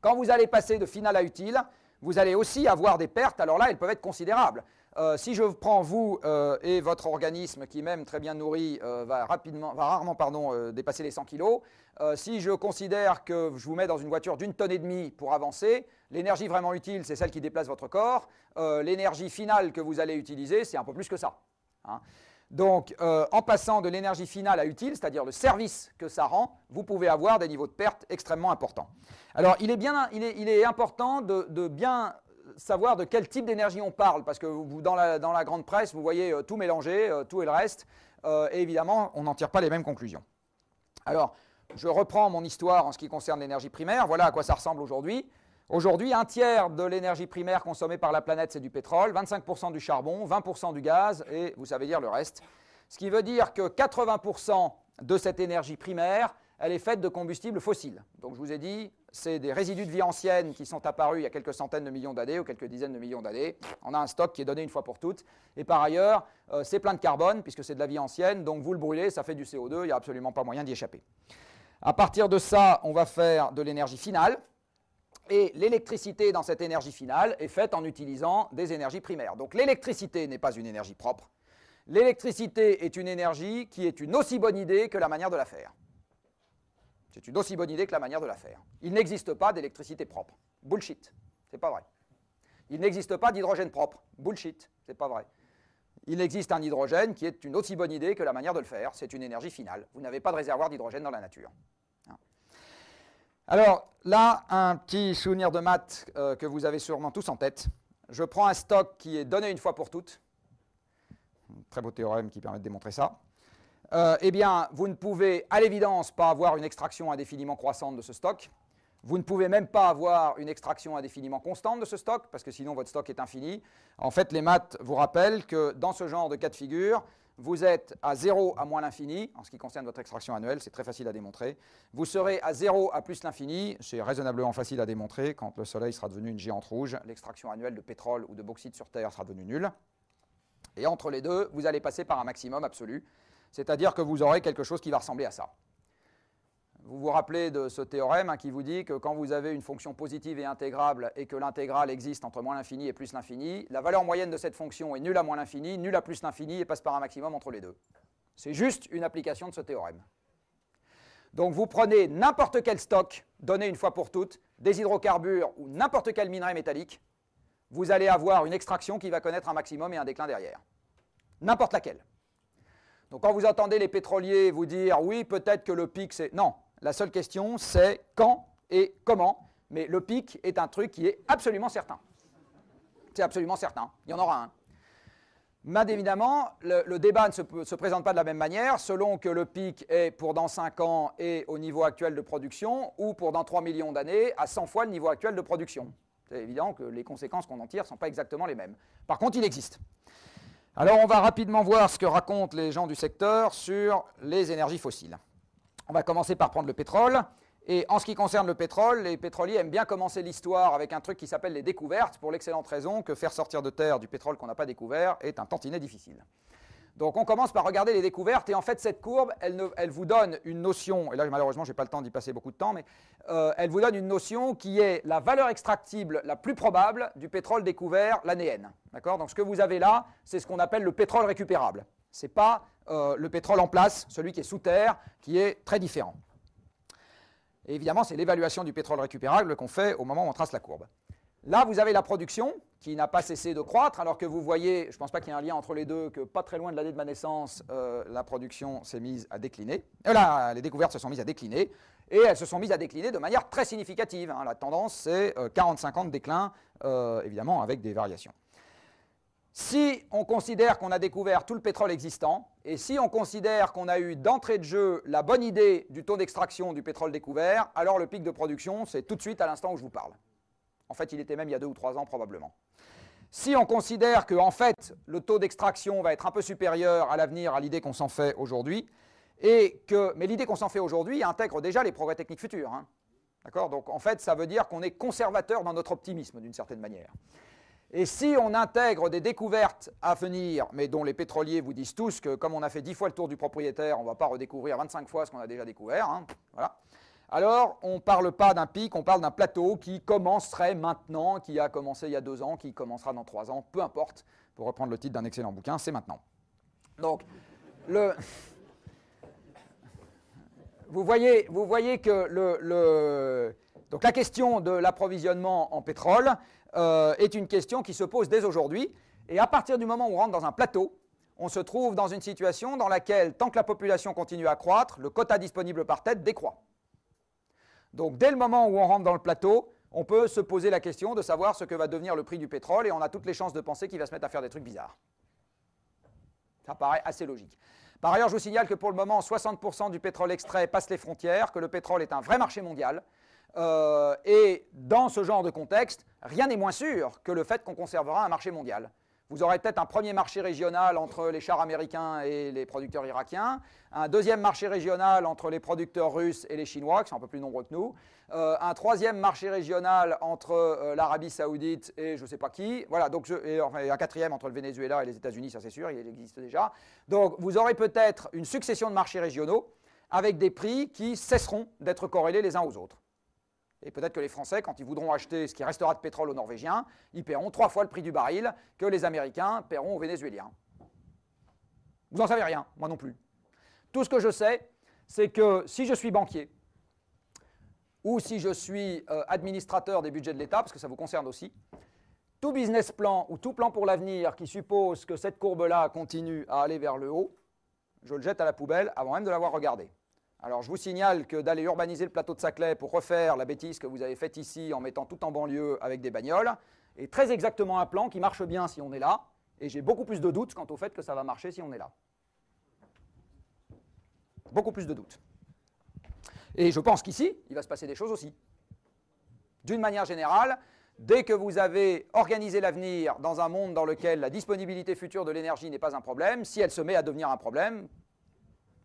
Quand vous allez passer de finale à utile, vous allez aussi avoir des pertes. Alors là, elles peuvent être considérables. Euh, si je prends vous euh, et votre organisme qui, même très bien nourri, euh, va, rapidement, va rarement pardon, dépasser les 100 kg, si je considère que je vous mets dans une voiture d'une tonne et demie pour avancer, l'énergie vraiment utile, c'est celle qui déplace votre corps. l'énergie finale que vous allez utiliser, c'est un peu plus que ça. Hein. Donc, en passant de l'énergie finale à utile, c'est-à-dire le service que ça rend, vous pouvez avoir des niveaux de perte extrêmement importants. Alors, il est, bien, il est, important de bien savoir de quel type d'énergie on parle, parce que vous, dans, la, dans, la, grande presse, vous voyez euh, tout mélanger, euh, tout et le reste, euh, et évidemment, on n'en tire pas les mêmes conclusions. Alors, je reprends mon histoire en ce qui concerne l'énergie primaire, voilà à quoi ça ressemble aujourd'hui. Aujourd'hui, un tiers de l'énergie primaire consommée par la planète, c'est du pétrole, 25% du charbon, 20% du gaz, et vous savez dire le reste. Ce qui veut dire que 80% de cette énergie primaire, elle est faite de combustibles fossiles. Donc je vous ai dit, c'est des résidus de vie ancienne qui sont apparus il y a quelques centaines de millions d'années ou quelques dizaines de millions d'années. On a un stock qui est donné une fois pour toutes. Et par ailleurs, euh, c'est plein de carbone puisque c'est de la vie ancienne, donc vous le brûlez, ça fait du CO2, il n'y a absolument pas moyen d'y échapper. À partir de ça, on va faire de l'énergie finale. Et l'électricité dans cette énergie finale est faite en utilisant des énergies primaires. Donc l'électricité n'est pas une énergie propre. L'électricité est une énergie qui est une aussi bonne idée que la manière de la faire. C'est une aussi bonne idée que la manière de la faire. Il n'existe pas d'électricité propre. Bullshit. C'est pas vrai. Il n'existe pas d'hydrogène propre. Bullshit. C'est pas vrai. Il existe un hydrogène qui est une aussi bonne idée que la manière de le faire. C'est une énergie finale. Vous n'avez pas de réservoir d'hydrogène dans la nature. Hein. Alors là, un petit souvenir de maths euh, que vous avez sûrement tous en tête. Je prends un stock qui est donné une fois pour toutes. Très beau théorème qui permet de démontrer ça. Euh, eh bien, vous ne pouvez à l'évidence pas avoir une extraction indéfiniment croissante de ce stock. Vous ne pouvez même pas avoir une extraction indéfiniment constante de ce stock, parce que sinon votre stock est infini. En fait, les maths vous rappellent que dans ce genre de cas de figure, vous êtes à 0 à moins l'infini, en ce qui concerne votre extraction annuelle, c'est très facile à démontrer. Vous serez à 0 à plus l'infini, c'est raisonnablement facile à démontrer, quand le Soleil sera devenu une géante rouge, l'extraction annuelle de pétrole ou de bauxite sur Terre sera devenue nulle. Et entre les deux, vous allez passer par un maximum absolu, c'est-à-dire que vous aurez quelque chose qui va ressembler à ça. Vous vous rappelez de ce théorème hein, qui vous dit que quand vous avez une fonction positive et intégrable et que l'intégrale existe entre moins l'infini et plus l'infini, la valeur moyenne de cette fonction est nulle à moins l'infini, nulle à plus l'infini et passe par un maximum entre les deux. C'est juste une application de ce théorème. Donc vous prenez n'importe quel stock, donné une fois pour toutes, des hydrocarbures ou n'importe quel minerai métallique, vous allez avoir une extraction qui va connaître un maximum et un déclin derrière. N'importe laquelle. Donc quand vous entendez les pétroliers vous dire oui, peut-être que le pic c'est. Non, la seule question c'est quand et comment. Mais le pic est un truc qui est absolument certain. C'est absolument certain. Il y en aura un. Mais évidemment, le, débat ne se, se, présente pas de la même manière selon que le pic est pour dans 5 ans et au niveau actuel de production ou pour dans 3 millions d'années à 100 fois le niveau actuel de production. C'est évident que les conséquences qu'on en tire ne sont pas exactement les mêmes. Par contre, il existe. Alors on va rapidement voir ce que racontent les gens du secteur sur les énergies fossiles. On va commencer par prendre le pétrole. Et en ce qui concerne le pétrole, les pétroliers aiment bien commencer l'histoire avec un truc qui s'appelle les découvertes, pour l'excellente raison que faire sortir de terre du pétrole qu'on n'a pas découvert est un tantinet difficile. Donc on commence par regarder les découvertes et en fait cette courbe, elle, vous donne une notion, et là malheureusement je n'ai pas le temps d'y passer beaucoup de temps, mais euh, elle vous donne une notion qui est la valeur extractible la plus probable du pétrole découvert l'année. Donc ce que vous avez là, c'est ce qu'on appelle le pétrole récupérable. Ce n'est pas euh, le pétrole en place, celui qui est sous terre, qui est très différent. Et évidemment, c'est l'évaluation du pétrole récupérable qu'on fait au moment où on trace la courbe. Là, vous avez la production qui n'a pas cessé de croître, alors que vous voyez, je ne pense pas qu'il y ait un lien entre les deux, que pas très loin de l'année de ma naissance, euh, la production s'est mise à décliner. Euh, là, les découvertes se sont mises à décliner, et elles se sont mises à décliner de manière très significative. Hein. La tendance, c'est 40-50 euh, déclins, évidemment, avec des variations. Si on considère qu'on a découvert tout le pétrole existant, et si on considère qu'on a eu d'entrée de jeu la bonne idée du taux d'extraction du pétrole découvert, alors le pic de production, c'est tout de suite à l'instant où je vous parle. En fait, il était même il y a deux ou trois ans probablement. Si on considère que fait, le taux d'extraction va être un peu supérieur à l'avenir à l'idée qu'on s'en fait aujourd'hui, mais l'idée qu'on s'en fait aujourd'hui intègre déjà les progrès techniques futurs. Hein. D'accord? Donc en fait, ça veut dire qu'on est conservateur dans notre optimisme d'une certaine manière. Et si on intègre des découvertes à venir, mais dont les pétroliers vous disent tous que comme on a fait 10 fois le tour du propriétaire, on ne va pas redécouvrir 25 fois ce qu'on a déjà découvert, hein, voilà, alors on ne parle pas d'un pic, on parle d'un plateau qui commencerait maintenant, qui a commencé il y a deux ans, qui commencera dans trois ans, peu importe. pour reprendre le titre d'un excellent bouquin, c'est maintenant. Donc, vous, voyez, que la question de l'approvisionnement en pétrole euh, est une question qui se pose dès aujourd'hui. Et à partir du moment où on rentre dans un plateau, on se trouve dans une situation dans laquelle, tant que la population continue à croître, le quota disponible par tête décroît. Donc dès le moment où on rentre dans le plateau, on peut se poser la question de savoir ce que va devenir le prix du pétrole et on a toutes les chances de penser qu'il va se mettre à faire des trucs bizarres. Ça paraît assez logique. Par ailleurs, je vous signale que pour le moment, 60% du pétrole extrait passe les frontières, que le pétrole est un vrai marché mondial. Euh, et dans ce genre de contexte, rien n'est moins sûr que le fait qu'on conservera un marché mondial. Vous aurez peut-être un premier marché régional entre les chars américains et les producteurs irakiens, un deuxième marché régional entre les producteurs russes et les Chinois, qui sont un peu plus nombreux que nous, euh, un troisième marché régional entre euh, l'Arabie saoudite et je ne sais pas qui, voilà, donc et, enfin, un quatrième entre le Venezuela et les États-Unis, ça c'est sûr, il existe déjà. Donc vous aurez peut-être une succession de marchés régionaux avec des prix qui cesseront d'être corrélés les uns aux autres. Et peut-être que les Français, quand ils voudront acheter ce qui restera de pétrole aux Norvégiens, ils paieront trois fois le prix du baril que les Américains paieront aux Vénézuéliens. Vous n'en savez rien, moi non plus. Tout ce que je sais, c'est que si je suis banquier, ou si je suis euh, administrateur des budgets de l'État, parce que ça vous concerne aussi, tout business plan ou tout plan pour l'avenir qui suppose que cette courbe-là continue à aller vers le haut, je le jette à la poubelle avant même de l'avoir regardé. Alors je vous signale que d'aller urbaniser le plateau de Saclay pour refaire la bêtise que vous avez faite ici en mettant tout en banlieue avec des bagnoles est très exactement un plan qui marche bien si on est là, et j'ai beaucoup plus de doutes quant au fait que ça va marcher si on est là. Beaucoup plus de doutes. Et je pense qu'ici, il va se passer des choses aussi. D'une manière générale, dès que vous avez organisé l'avenir dans un monde dans lequel la disponibilité future de l'énergie n'est pas un problème, si elle se met à devenir un problème,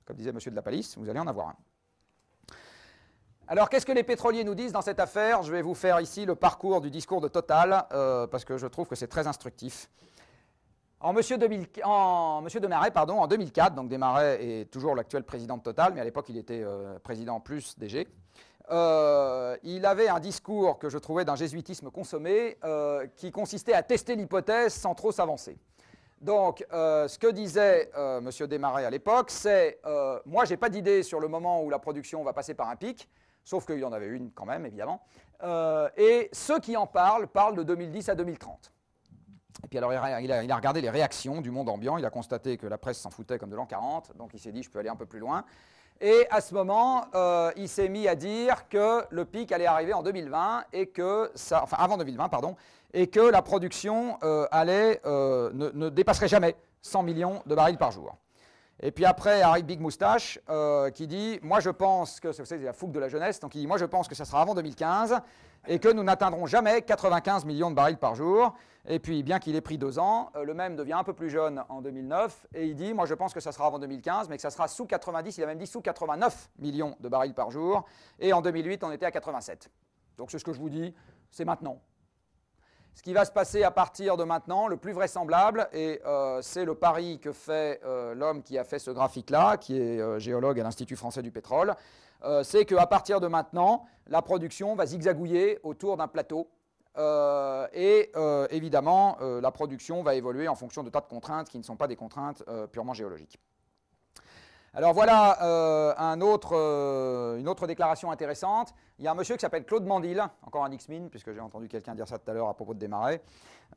comme disait M. de la Palisse, vous allez en avoir un. Alors, qu'est-ce que les pétroliers nous disent dans cette affaire? Je vais vous faire ici le parcours du discours de Total, euh, parce que je trouve que c'est très instructif. En Monsieur, Desmarais, pardon, en 2004, donc Desmarais est toujours l'actuel président de Total, mais à l'époque il était euh, président plus DG, euh, il avait un discours que je trouvais d'un jésuitisme consommé, qui consistait à tester l'hypothèse sans trop s'avancer. Donc, euh, ce que disait euh, M. Desmarais à l'époque, c'est euh, Moi, je n'ai pas d'idée sur le moment où la production va passer par un pic, sauf qu'il y en avait une quand même, évidemment. et ceux qui en parlent parlent de 2010 à 2030. Et puis alors, il a, regardé les réactions du monde ambiant, il a constaté que la presse s'en foutait comme de l'an 40, donc il s'est dit Je peux aller un peu plus loin. Et à ce moment, il s'est mis à dire que le pic allait arriver en 2020 et que ça, enfin avant 2020, pardon, et que la production euh, allait, euh, ne, dépasserait jamais 100 millions de barils par jour. Et puis après, arrive Big Moustache euh, qui dit Moi je pense que, c'est la fougue de la jeunesse, donc il dit Moi je pense que ça sera avant 2015 et que nous n'atteindrons jamais 95 millions de barils par jour. Et puis, bien qu'il ait pris deux ans, le même devient un peu plus jeune en 2009 et il dit Moi je pense que ça sera avant 2015, mais que ça sera sous 90, il a même dit sous 89 millions de barils par jour. Et en 2008, on était à 87. Donc c'est ce que je vous dis, c'est maintenant. Ce qui va se passer à partir de maintenant, le plus vraisemblable, et euh, c'est le pari que fait euh, l'homme qui a fait ce graphique-là, qui est euh, géologue à l'Institut français du pétrole, c'est qu'à partir de maintenant, la production va zigzagouiller autour d'un plateau. et évidemment, la production va évoluer en fonction de tas de contraintes qui ne sont pas des contraintes purement géologiques. Alors voilà euh, euh, une autre déclaration intéressante. Il y a un monsieur qui s'appelle Claude Mandil, encore un X-Min, puisque j'ai entendu quelqu'un dire ça tout à l'heure à propos de démarrer.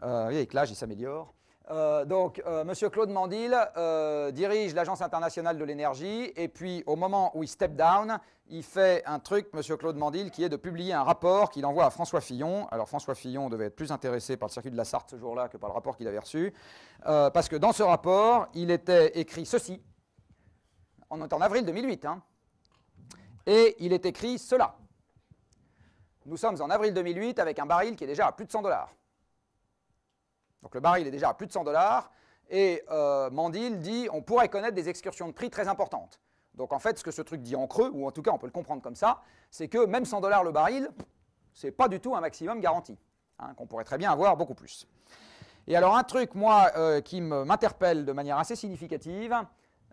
Euh, avec l'âge, il s'améliore. donc, Monsieur Claude Mandil dirige l'Agence internationale de l'énergie, et puis au moment où il step down, il fait un truc, Monsieur Claude Mandil, qui est de publier un rapport qu'il envoie à François Fillon. Alors François Fillon devait être plus intéressé par le circuit de la Sarthe ce jour-là que par le rapport qu'il avait reçu, parce que dans ce rapport, il était écrit ceci on est en avril 2008, hein. et il est écrit cela. Nous sommes en avril 2008 avec un baril qui est déjà à plus de 100 dollars. Donc le baril est déjà à plus de 100 dollars, et euh, Mandil dit on pourrait connaître des excursions de prix très importantes. Donc en fait, ce que ce truc dit en creux, ou en tout cas on peut le comprendre comme ça, c'est que même 100 dollars le baril, ce n'est pas du tout un maximum garanti, hein, qu'on pourrait très bien avoir beaucoup plus. Et alors un truc, moi, euh, qui m'interpelle de manière assez significative,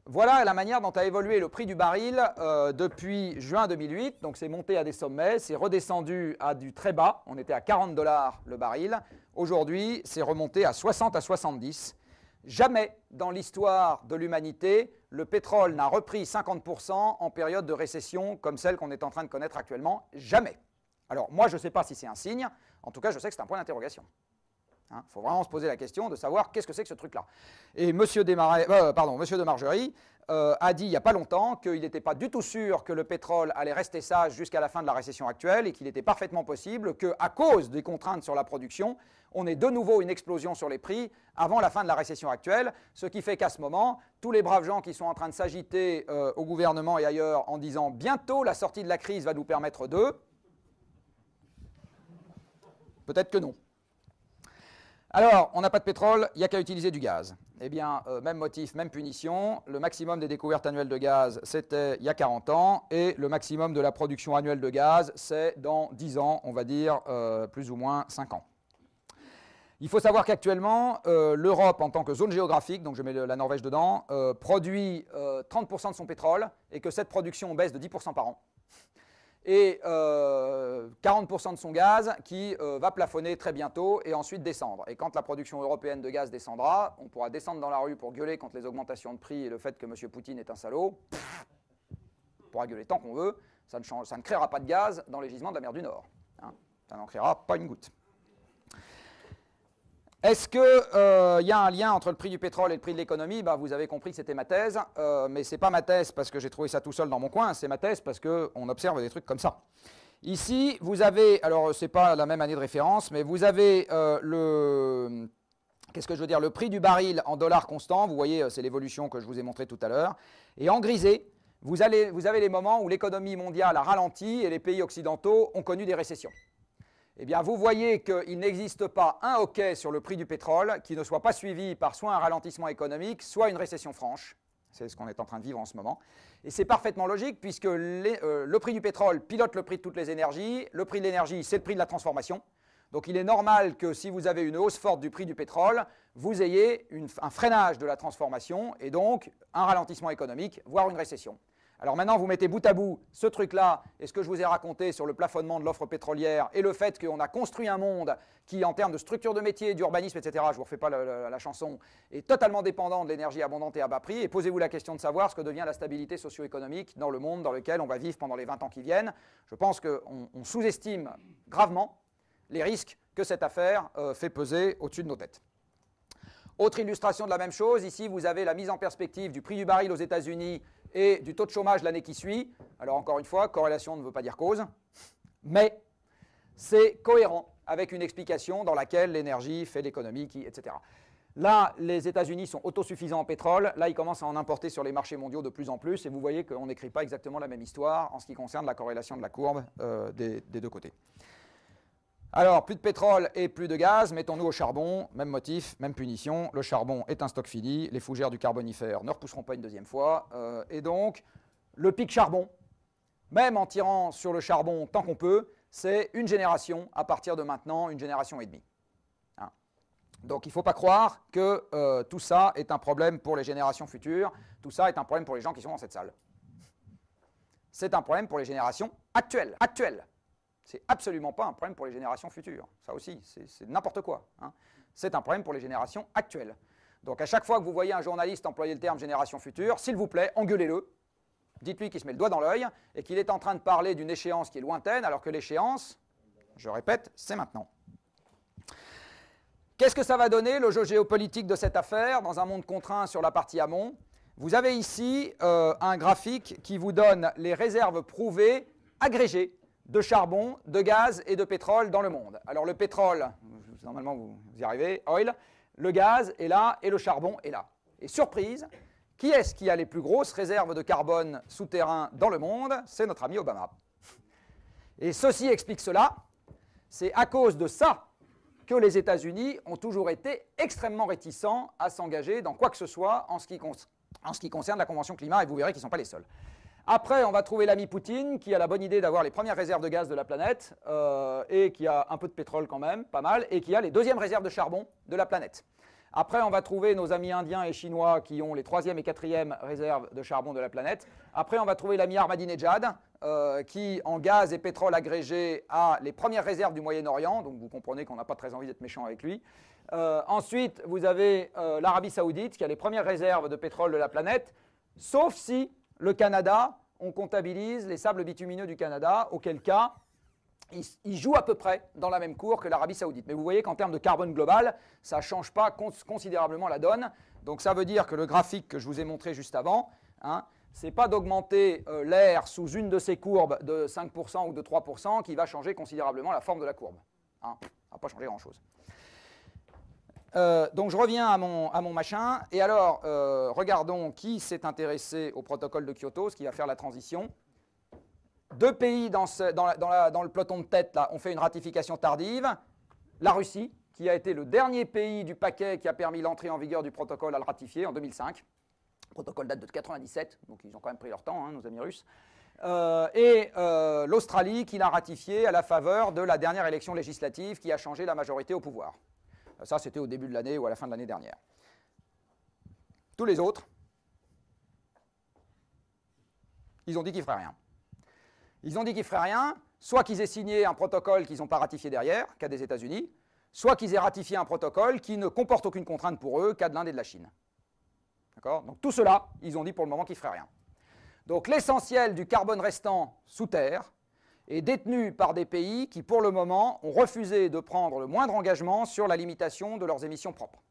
voilà la manière dont a évolué le prix du baril euh, depuis juin 2008. Donc c'est monté à des sommets, c'est redescendu à du très bas. On était à 40 dollars le baril. Aujourd'hui, c'est remonté à 60 à 70. Jamais dans l'histoire de l'humanité, le pétrole n'a repris 50% en période de récession comme celle qu'on est en train de connaître actuellement. Jamais. Alors moi, je ne sais pas si c'est un signe. En tout cas, je sais que c'est un point d'interrogation. Il hein, faut vraiment se poser la question de savoir qu'est-ce que c'est que ce truc-là. Et M. Euh, de Margerie euh, a dit il n'y a pas longtemps qu'il n'était pas du tout sûr que le pétrole allait rester sage jusqu'à la fin de la récession actuelle et qu'il était parfaitement possible qu'à cause des contraintes sur la production, on ait de nouveau une explosion sur les prix avant la fin de la récession actuelle, ce qui fait qu'à ce moment, tous les braves gens qui sont en train de s'agiter euh, au gouvernement et ailleurs en disant bientôt la sortie de la crise va nous permettre de... Peut-être que non. Alors, on n'a pas de pétrole, il n'y a qu'à utiliser du gaz. Eh bien, euh, même motif, même punition. Le maximum des découvertes annuelles de gaz, c'était il y a 40 ans, et le maximum de la production annuelle de gaz, c'est dans 10 ans, on va dire euh, plus ou moins 5 ans. Il faut savoir qu'actuellement, euh, l'Europe, en tant que zone géographique, donc je mets la Norvège dedans, produit 30% de son pétrole, et que cette production baisse de 10% par an et 40% euh, de son gaz qui euh, va plafonner très bientôt et ensuite descendre. Et quand la production européenne de gaz descendra, on pourra descendre dans la rue pour gueuler contre les augmentations de prix et le fait que M. Poutine est un salaud. on pourra gueuler tant qu'on veut, ça ne, créera pas de gaz dans les gisements de la mer du Nord. Hein. Ça n'en créera pas une goutte. Est-ce qu'il euh, y a un lien entre le prix du pétrole et le prix de l'économie? Bah, Vous avez compris que c'était ma thèse, euh, mais ce n'est pas ma thèse parce que j'ai trouvé ça tout seul dans mon coin, c'est ma thèse parce qu'on observe des trucs comme ça. Ici, vous avez, alors ce n'est pas la même année de référence, mais vous avez euh, le, qu'est-ce que je veux dire, le prix du baril en dollars constants, vous voyez, c'est l'évolution que je vous ai montré tout à l'heure, et en grisé, vous avez les moments où l'économie mondiale a ralenti et les pays occidentaux ont connu des récessions eh bien, vous voyez qu'il n'existe pas un hockey sur le prix du pétrole qui ne soit pas suivi par soit un ralentissement économique, soit une récession franche. C'est ce qu'on est en train de vivre en ce moment. Et c'est parfaitement logique puisque euh, le prix du pétrole pilote le prix de toutes les énergies. Le prix de l'énergie, c'est le prix de la transformation. Donc il est normal que si vous avez une hausse forte du prix du pétrole, vous ayez un freinage de la transformation et donc un ralentissement économique, voire une récession. Alors maintenant, vous mettez bout à bout ce truc-là et ce que je vous ai raconté sur le plafonnement de l'offre pétrolière et le fait qu'on a construit un monde qui, en termes de structure de métier, d'urbanisme, etc., je ne vous refais pas la, chanson, est totalement dépendant de l'énergie abondante et à bas prix. Et posez-vous la question de savoir ce que devient la stabilité socio-économique dans le monde dans lequel on va vivre pendant les 20 ans qui viennent. Je pense qu'on sous-estime gravement les risques que cette affaire euh, fait peser au-dessus de nos têtes. Autre illustration de la même chose, ici vous avez la mise en perspective du prix du baril aux États-Unis et du taux de chômage l'année qui suit. Alors encore une fois, corrélation ne veut pas dire cause, mais c'est cohérent avec une explication dans laquelle l'énergie fait l'économie, etc. Là, les États-Unis sont autosuffisants en pétrole. Là, ils commencent à en importer sur les marchés mondiaux de plus en plus. Et vous voyez qu'on n'écrit pas exactement la même histoire en ce qui concerne la corrélation de la courbe euh, des deux côtés. Alors, plus de pétrole et plus de gaz, mettons-nous au charbon, même motif, même punition. Le charbon est un stock fini, les fougères du carbonifère ne repousseront pas une deuxième fois. Euh, et donc, le pic charbon, même en tirant sur le charbon tant qu'on peut, c'est une génération à partir de maintenant, une génération et demie. Hein. Donc il ne faut pas croire que euh, tout ça est un problème pour les générations futures, tout ça est un problème pour les gens qui sont dans cette salle. C'est un problème pour les générations actuelles. actuelles. C'est absolument pas un problème pour les générations futures. Ça aussi, c'est n'importe quoi. Hein. C'est un problème pour les générations actuelles. Donc à chaque fois que vous voyez un journaliste employer le terme génération future, s'il vous plaît, engueulez-le. Dites-lui qu'il se met le doigt dans l'œil et qu'il est en train de parler d'une échéance qui est lointaine, alors que l'échéance, je répète, c'est maintenant. Qu'est-ce que ça va donner, le jeu géopolitique de cette affaire, dans un monde contraint sur la partie amont? Vous avez ici euh, un graphique qui vous donne les réserves prouvées agrégées de charbon, de gaz et de pétrole dans le monde. Alors le pétrole, normalement vous y arrivez, oil, le gaz est là et le charbon est là. Et surprise, qui est-ce qui a les plus grosses réserves de carbone souterrain dans le monde? C'est notre ami Obama. Et ceci explique cela. C'est à cause de ça que les États-Unis ont toujours été extrêmement réticents à s'engager dans quoi que ce soit en ce qui, en ce qui concerne la Convention climat, et vous verrez qu'ils ne sont pas les seuls. Après, on va trouver l'ami Poutine, qui a la bonne idée d'avoir les premières réserves de gaz de la planète, euh, et qui a un peu de pétrole quand même, pas mal, et qui a les deuxièmes réserves de charbon de la planète. Après, on va trouver nos amis indiens et chinois qui ont les troisième et quatrième réserves de charbon de la planète. Après, on va trouver l'ami Ahmadinejad, euh, qui, en gaz et pétrole agrégé, a les premières réserves du Moyen-Orient. Donc, vous comprenez qu'on n'a pas très envie d'être méchant avec lui. Euh, ensuite, vous avez l'Arabie Saoudite, qui a les premières réserves de pétrole de la planète, sauf si le Canada, on comptabilise les sables bitumineux du Canada, auquel cas, il, joue à peu près dans la même cour que l'Arabie saoudite. Mais vous voyez qu'en termes de carbone global, ça ne change pas considérablement la donne. Donc ça veut dire que le graphique que je vous ai montré juste avant, hein, ce n'est pas d'augmenter euh, l'air sous une de ces courbes de 5% ou de 3% qui va changer considérablement la forme de la courbe. Hein, ça ne va pas changer grand-chose. Euh, donc je reviens à mon, machin. Et alors, euh, regardons qui s'est intéressé au protocole de Kyoto, ce qui va faire la transition. Deux pays dans, le peloton de tête là, ont fait une ratification tardive. La Russie, qui a été le dernier pays du paquet qui a permis l'entrée en vigueur du protocole à le ratifier en 2005. Le protocole date de 97, donc ils ont quand même pris leur temps, hein, nos amis russes. Euh, et l'Australie qui l'a ratifié à la faveur de la dernière élection législative qui a changé la majorité au pouvoir. Ça, c'était au début de l'année ou à la fin de l'année dernière. Tous les autres, ils ont dit qu'ils feraient rien. Ils ont dit qu'ils feraient rien, soit qu'ils aient signé un protocole qu'ils n'ont pas ratifié derrière, cas des États-Unis, soit qu'ils aient ratifié un protocole qui ne comporte aucune contrainte pour eux, cas de l'Inde et de la Chine. D'accord? Donc tout cela, ils ont dit pour le moment qu'ils ne feraient rien. Donc l'essentiel du carbone restant sous terre est détenu par des pays qui, pour le moment, ont refusé de prendre le moindre engagement sur la limitation de leurs émissions propres.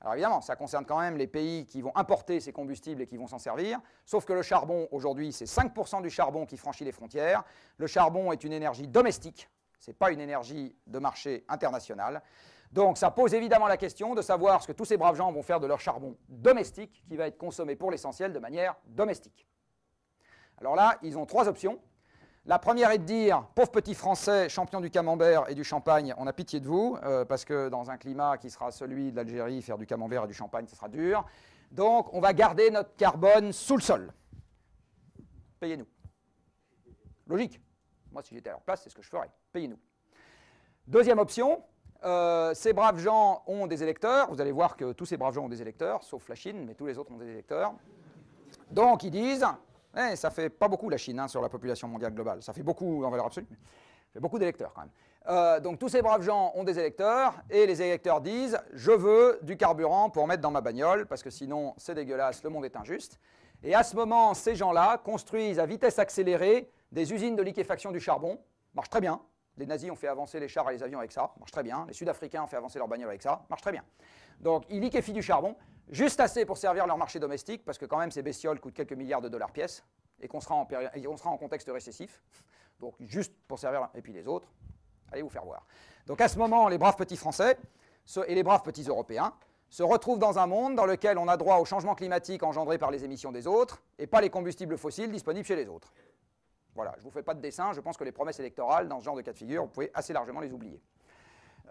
Alors évidemment, ça concerne quand même les pays qui vont importer ces combustibles et qui vont s'en servir, sauf que le charbon, aujourd'hui, c'est 5% du charbon qui franchit les frontières. Le charbon est une énergie domestique, ce n'est pas une énergie de marché international. Donc ça pose évidemment la question de savoir ce que tous ces braves gens vont faire de leur charbon domestique, qui va être consommé pour l'essentiel de manière domestique. Alors là, ils ont trois options. La première est de dire, pauvre petit Français, champion du camembert et du champagne, on a pitié de vous, euh, parce que dans un climat qui sera celui de l'Algérie, faire du camembert et du champagne, ce sera dur. Donc, on va garder notre carbone sous le sol. Payez-nous. Logique. Moi, si j'étais à leur place, c'est ce que je ferais. Payez-nous. Deuxième option, euh, ces braves gens ont des électeurs. Vous allez voir que tous ces braves gens ont des électeurs, sauf la Chine, mais tous les autres ont des électeurs. Donc, ils disent, eh, ça fait pas beaucoup la Chine hein, sur la population mondiale globale. Ça fait beaucoup en valeur absolue. Ça fait beaucoup d'électeurs quand même. Euh, donc tous ces braves gens ont des électeurs et les électeurs disent je veux du carburant pour mettre dans ma bagnole parce que sinon c'est dégueulasse, le monde est injuste. Et à ce moment, ces gens-là construisent à vitesse accélérée des usines de liquéfaction du charbon. Marche très bien. Les nazis ont fait avancer les chars et les avions avec ça. Marche très bien. Les Sud-Africains ont fait avancer leurs bagnoles avec ça. Marche très bien. Donc ils liquéfient du charbon juste assez pour servir leur marché domestique, parce que quand même ces bestioles coûtent quelques milliards de dollars pièce, et qu'on sera, en contexte récessif, donc juste pour servir, et puis les autres, allez vous faire voir. Donc à ce moment, les braves petits Français et les braves petits Européens se retrouvent dans un monde dans lequel on a droit au changement climatique engendré par les émissions des autres, et pas les combustibles fossiles disponibles chez les autres. Voilà, je ne vous fais pas de dessin, je pense que les promesses électorales, dans ce genre de cas de figure, vous pouvez assez largement les oublier.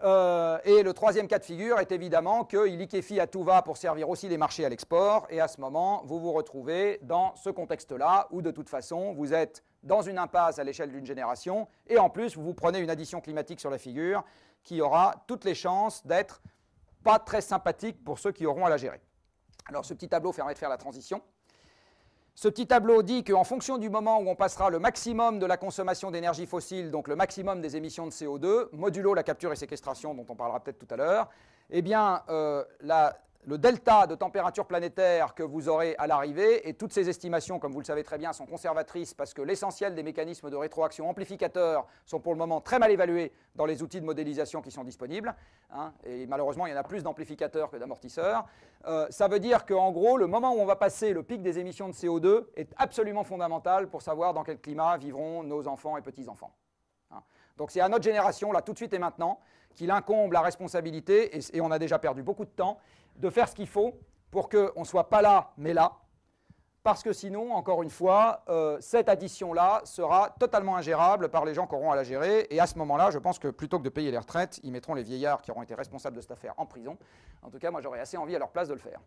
Euh, et le troisième cas de figure est évidemment qu'il liquéfie à tout va pour servir aussi les marchés à l'export. Et à ce moment, vous vous retrouvez dans ce contexte-là où de toute façon, vous êtes dans une impasse à l'échelle d'une génération. Et en plus, vous vous prenez une addition climatique sur la figure qui aura toutes les chances d'être pas très sympathique pour ceux qui auront à la gérer. Alors ce petit tableau permet de faire la transition. Ce petit tableau dit qu'en fonction du moment où on passera le maximum de la consommation d'énergie fossile, donc le maximum des émissions de CO2, modulo la capture et séquestration dont on parlera peut-être tout à l'heure, eh bien, euh, la, le delta de température planétaire que vous aurez à l'arrivée, et toutes ces estimations, comme vous le savez très bien, sont conservatrices parce que l'essentiel des mécanismes de rétroaction amplificateurs sont pour le moment très mal évalués dans les outils de modélisation qui sont disponibles, hein, et malheureusement il y en a plus d'amplificateurs que d'amortisseurs, euh, ça veut dire qu'en gros, le moment où on va passer le pic des émissions de CO2 est absolument fondamental pour savoir dans quel climat vivront nos enfants et petits-enfants. Hein. Donc c'est à notre génération, là tout de suite et maintenant, qu'il incombe la responsabilité, et on a déjà perdu beaucoup de temps, de faire ce qu'il faut pour qu'on ne soit pas là, mais là, parce que sinon, encore une fois, euh, cette addition-là sera totalement ingérable par les gens qui auront à la gérer, et à ce moment-là, je pense que plutôt que de payer les retraites, ils mettront les vieillards qui auront été responsables de cette affaire en prison. En tout cas, moi, j'aurais assez envie à leur place de le faire.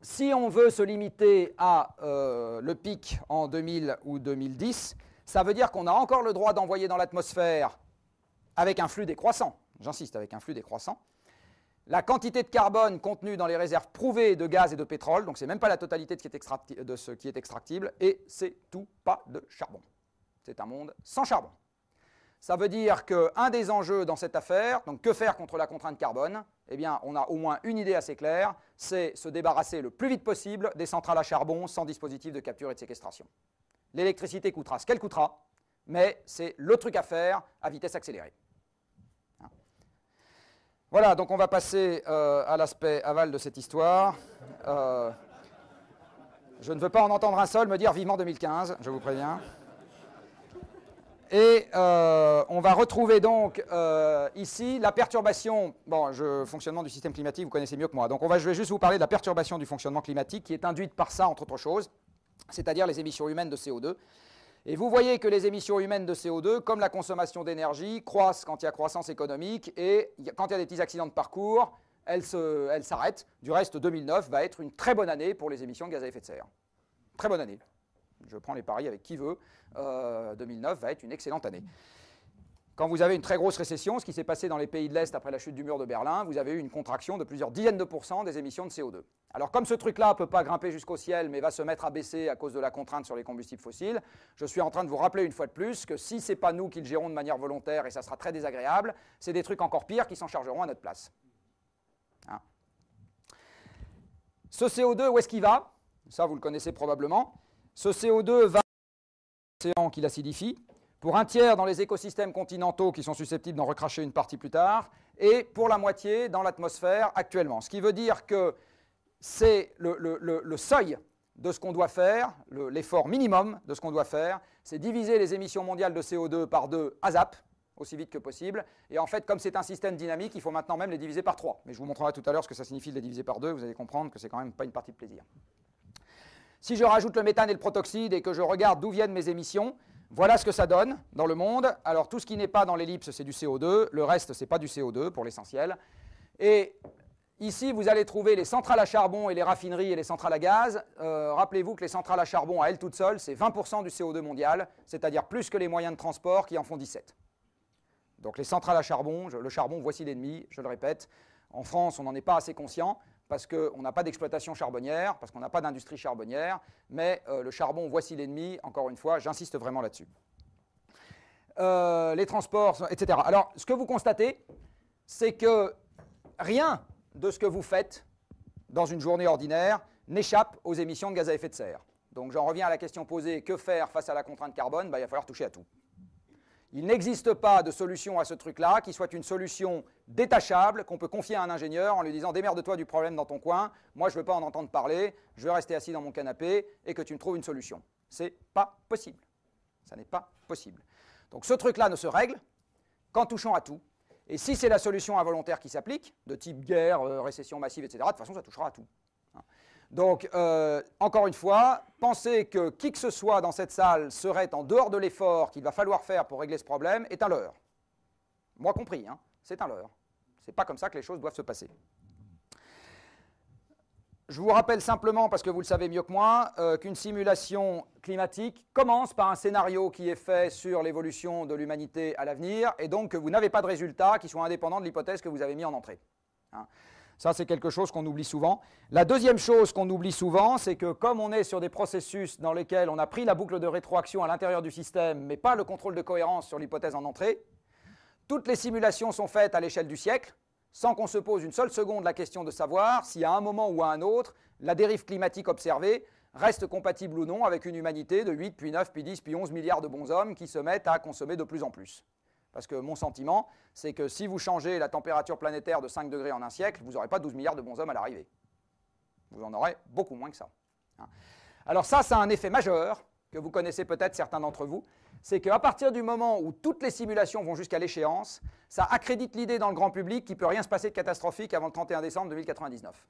Si on veut se limiter à euh, le pic en 2000 ou 2010, ça veut dire qu'on a encore le droit d'envoyer dans l'atmosphère avec un flux décroissant, j'insiste, avec un flux décroissant, la quantité de carbone contenue dans les réserves prouvées de gaz et de pétrole, donc ce n'est même pas la totalité de ce qui est extractible, et c'est tout pas de charbon. C'est un monde sans charbon. Ça veut dire qu'un des enjeux dans cette affaire, donc que faire contre la contrainte carbone? Eh bien, on a au moins une idée assez claire, c'est se débarrasser le plus vite possible des centrales à charbon sans dispositif de capture et de séquestration. L'électricité coûtera ce qu'elle coûtera, mais c'est le truc à faire à vitesse accélérée. Voilà, donc on va passer euh, à l'aspect aval de cette histoire. Euh, je ne veux pas en entendre un seul me dire vivement 2015, je vous préviens. Et euh, on va retrouver donc ici la perturbation, bon, je, fonctionnement du système climatique, vous connaissez mieux que moi. Donc on va, je vais juste vous parler de la perturbation du fonctionnement climatique qui est induite par ça, entre autres choses, c'est-à-dire les émissions humaines de CO2. Et vous voyez que les émissions humaines de CO2, comme la consommation d'énergie, croissent quand il y a croissance économique et quand il y a des petits accidents de parcours, elles s'arrêtent. Du reste, 2009 va être une très bonne année pour les émissions de gaz à effet de serre. Très bonne année. Je prends les paris avec qui veut. 2009 euh, va être une excellente année. Quand vous avez une très grosse récession, ce qui s'est passé dans les pays de l'Est après la chute du mur de Berlin, vous avez eu une contraction de plusieurs dizaines de pourcents des émissions de CO2. Alors comme ce truc-là ne peut pas grimper jusqu'au ciel, mais va se mettre à baisser à cause de la contrainte sur les combustibles fossiles, je suis en train de vous rappeler une fois de plus que si ce n'est pas nous qui le gérons de manière volontaire, et ça sera très désagréable, c'est des trucs encore pires qui s'en chargeront à notre place. Hein. ce CO2, où est-ce qu'il va? Ça, vous le connaissez probablement. Ce CO2 va dans l'océan qui l'acidifie pour un tiers dans les écosystèmes continentaux qui sont susceptibles d'en recracher une partie plus tard, et pour la moitié dans l'atmosphère actuellement. Ce qui veut dire que c'est le, seuil de ce qu'on doit faire, l'effort minimum de ce qu'on doit faire, c'est diviser les émissions mondiales de CO2 par deux à ZAP, aussi vite que possible. Et en fait, comme c'est un système dynamique, il faut maintenant même les diviser par trois. Mais je vous montrerai tout à l'heure ce que ça signifie de les diviser par deux, vous allez comprendre que c'est quand même pas une partie de plaisir. Si je rajoute le méthane et le protoxyde et que je regarde d'où viennent mes émissions, voilà ce que ça donne dans le monde. Alors tout ce qui n'est pas dans l'ellipse, c'est du CO2. Le reste, ce n'est pas du CO2 pour l'essentiel. Et ici, vous allez trouver les centrales à charbon et les raffineries et les centrales à gaz. Euh, rappelez-vous que les centrales à charbon, à elles toutes seules, c'est 20% du CO2 mondial, c'est-à-dire plus que les moyens de transport qui en font 17. Donc les centrales à charbon, le charbon, voici l'ennemi, je le répète. En France, on n'en est pas assez conscient parce qu'on n'a pas d'exploitation charbonnière, parce qu'on n'a pas d'industrie charbonnière, mais euh, le charbon, voici l'ennemi, encore une fois, j'insiste vraiment là-dessus. Euh, les transports, etc. Alors, ce que vous constatez, c'est que rien de ce que vous faites dans une journée ordinaire n'échappe aux émissions de gaz à effet de serre. Donc j'en reviens à la question posée, que faire face à la contrainte carbone? Ben, Il va falloir toucher à tout. Il n'existe pas de solution à ce truc-là qui soit une solution détachable qu'on peut confier à un ingénieur en lui disant démerde-toi du problème dans ton coin, moi je ne veux pas en entendre parler, je veux rester assis dans mon canapé et que tu me trouves une solution. C'est pas possible. Ça n'est pas possible. Donc ce truc-là ne se règle qu'en touchant à tout. Et si c'est la solution involontaire qui s'applique, de type guerre, euh, récession massive, etc., de toute façon ça touchera à tout. Donc, euh, encore une fois, penser que qui que ce soit dans cette salle serait en dehors de l'effort qu'il va falloir faire pour régler ce problème est un leurre. Moi compris, hein, c'est un leurre. Ce n'est pas comme ça que les choses doivent se passer. Je vous rappelle simplement, parce que vous le savez mieux que moi, euh, qu'une simulation climatique commence par un scénario qui est fait sur l'évolution de l'humanité à l'avenir, et donc que vous n'avez pas de résultat qui soit indépendant de l'hypothèse que vous avez mis en entrée. Hein. Ça, c'est quelque chose qu'on oublie souvent. La deuxième chose qu'on oublie souvent, c'est que comme on est sur des processus dans lesquels on a pris la boucle de rétroaction à l'intérieur du système, mais pas le contrôle de cohérence sur l'hypothèse en entrée, toutes les simulations sont faites à l'échelle du siècle, sans qu'on se pose une seule seconde la question de savoir si à un moment ou à un autre, la dérive climatique observée reste compatible ou non avec une humanité de 8, puis 9, puis 10, puis 11 milliards de bons hommes qui se mettent à consommer de plus en plus. Parce que mon sentiment, c'est que si vous changez la température planétaire de 5 degrés en un siècle, vous n'aurez pas 12 milliards de bons hommes à l'arrivée. Vous en aurez beaucoup moins que ça. Hein. Alors ça, ça a un effet majeur, que vous connaissez peut-être certains d'entre vous, c'est qu'à partir du moment où toutes les simulations vont jusqu'à l'échéance, ça accrédite l'idée dans le grand public qu'il ne peut rien se passer de catastrophique avant le 31 décembre 2099.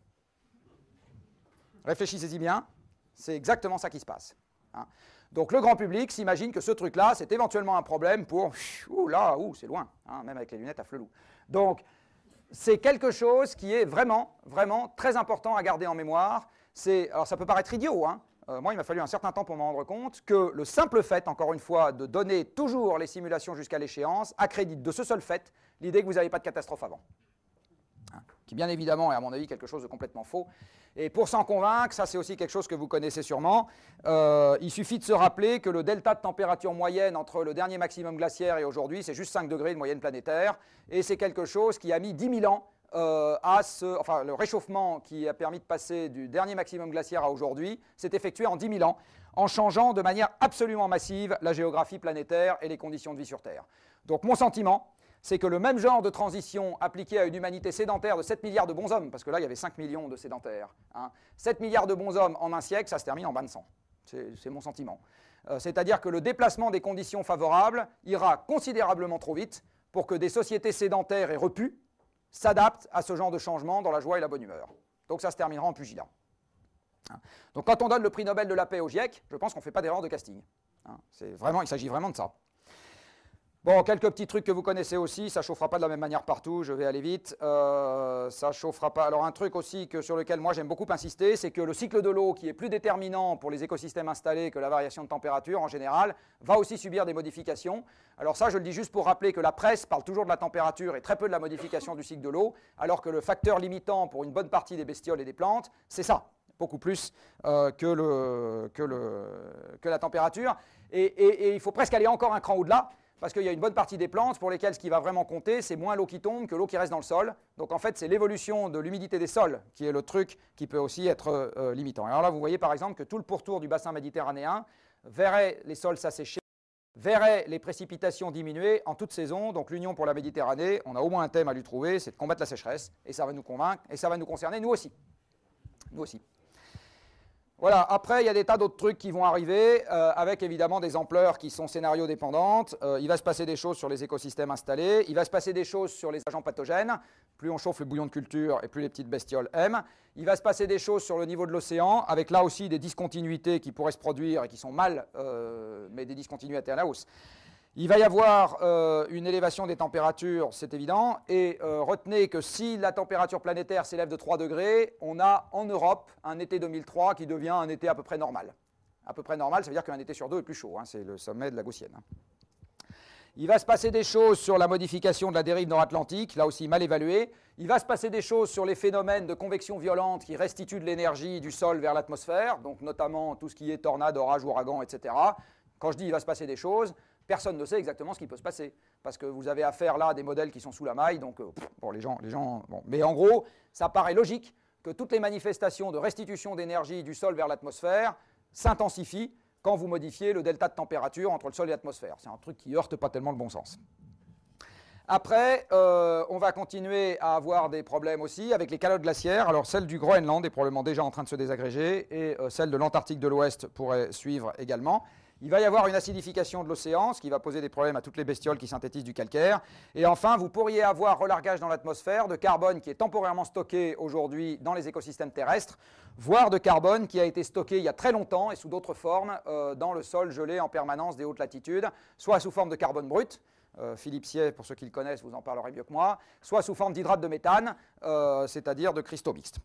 Réfléchissez-y bien, c'est exactement ça qui se passe. Hein. Donc le grand public s'imagine que ce truc-là, c'est éventuellement un problème pour... Ouh là, ouh, c'est loin, hein, même avec les lunettes à flelou. Donc c'est quelque chose qui est vraiment, vraiment très important à garder en mémoire. Alors ça peut paraître idiot, hein. Euh, moi il m'a fallu un certain temps pour m'en rendre compte, que le simple fait, encore une fois, de donner toujours les simulations jusqu'à l'échéance, accrédite de ce seul fait l'idée que vous n'avez pas de catastrophe avant. Qui bien évidemment est à mon avis quelque chose de complètement faux. Et pour s'en convaincre, ça c'est aussi quelque chose que vous connaissez sûrement, euh, il suffit de se rappeler que le delta de température moyenne entre le dernier maximum glaciaire et aujourd'hui, c'est juste 5 degrés de moyenne planétaire, et c'est quelque chose qui a mis 10 000 ans euh, à ce, enfin, le réchauffement qui a permis de passer du dernier maximum glaciaire à aujourd'hui s'est effectué en 10 000 ans, en changeant de manière absolument massive la géographie planétaire et les conditions de vie sur Terre. Donc mon sentiment, c'est que le même genre de transition appliquée à une humanité sédentaire de 7 milliards de bons hommes, parce que là il y avait 5 millions de sédentaires, 7 hein, milliards de bons hommes en un siècle, ça se termine en bain de sang. C'est mon sentiment. Euh, c'est-à-dire que le déplacement des conditions favorables ira considérablement trop vite pour que des sociétés sédentaires et repues s'adaptent à ce genre de changement dans la joie et la bonne humeur. Donc ça se terminera en pugilat. Hein. Donc quand on donne le prix Nobel de la paix au GIEC, je pense qu'on ne fait pas d'erreur de casting. Hein. Vraiment, il s'agit vraiment de ça. Bon, quelques petits trucs que vous connaissez aussi, ça chauffera pas de la même manière partout, je vais aller vite. Euh, ça chauffera pas. Alors un truc aussi que, sur lequel moi j'aime beaucoup insister, c'est que le cycle de l'eau, qui est plus déterminant pour les écosystèmes installés que la variation de température en général, va aussi subir des modifications. Alors ça, je le dis juste pour rappeler que la presse parle toujours de la température et très peu de la modification du cycle de l'eau, alors que le facteur limitant pour une bonne partie des bestioles et des plantes, c'est ça, beaucoup plus euh, que, le, que, le, que, la température. et il faut presque aller encore un cran au-delà parce qu'il y a une bonne partie des plantes pour lesquelles ce qui va vraiment compter, c'est moins l'eau qui tombe que l'eau qui reste dans le sol. Donc en fait, c'est l'évolution de l'humidité des sols qui est le truc qui peut aussi être euh, limitant. Alors là, vous voyez par exemple que tout le pourtour du bassin méditerranéen verrait les sols s'assécher, verrait les précipitations diminuer en toute saison. Donc l'Union pour la Méditerranée, on a au moins un thème à lui trouver, c'est de combattre la sécheresse, et ça va nous convaincre, et ça va nous concerner, nous aussi. Nous aussi. Voilà, après, il y a des tas d'autres trucs qui vont arriver, euh, avec évidemment des ampleurs qui sont scénario dépendantes. Euh, il va se passer des choses sur les écosystèmes installés, il va se passer des choses sur les agents pathogènes. Plus on chauffe le bouillon de culture et plus les petites bestioles aiment. Il va se passer des choses sur le niveau de l'océan, avec là aussi des discontinuités qui pourraient se produire et qui sont mal, euh, mais des discontinuités à la hausse. Il va y avoir euh, une élévation des températures, c'est évident, et euh, retenez que si la température planétaire s'élève de 3 degrés, on a en Europe un été 2003 qui devient un été à peu près normal. À peu près normal, ça veut dire qu'un été sur deux est plus chaud, hein, c'est le sommet de la gaussienne. Hein. Il va se passer des choses sur la modification de la dérive nord-atlantique, là aussi mal évaluée. Il va se passer des choses sur les phénomènes de convection violente qui restituent de l'énergie du sol vers l'atmosphère, donc notamment tout ce qui est tornade, orage, ouragan, etc. Quand je dis il va se passer des choses, personne ne sait exactement ce qui peut se passer. Parce que vous avez affaire là à des modèles qui sont sous la maille, euh, Mais en gros, ça paraît logique que toutes les manifestations de restitution d'énergie du sol vers l'atmosphère s'intensifient quand vous modifiez le delta de température entre le sol et l'atmosphère. C'est un truc qui heurte pas tellement le bon sens. Après, euh, on va continuer à avoir des problèmes aussi avec les calottes glaciaires. Alors celle du Groenland est probablement déjà en train de se désagréger et euh, celle de l'Antarctique de l'Ouest pourrait suivre également. Il va y avoir une acidification de l'océan, ce qui va poser des problèmes à toutes les bestioles qui synthétisent du calcaire. Et enfin, vous pourriez avoir relargage dans l'atmosphère de carbone qui est temporairement stocké aujourd'hui dans les écosystèmes terrestres, voire de carbone qui a été stocké il y a très longtemps et sous d'autres formes euh, dans le sol gelé en permanence des hautes latitudes, soit sous forme de carbone brut, euh, Philippe Sier, pour ceux qui le connaissent, vous en parlerez mieux que moi, soit sous forme d'hydrate de méthane, euh, c'est-à-dire de cristaux mixtes.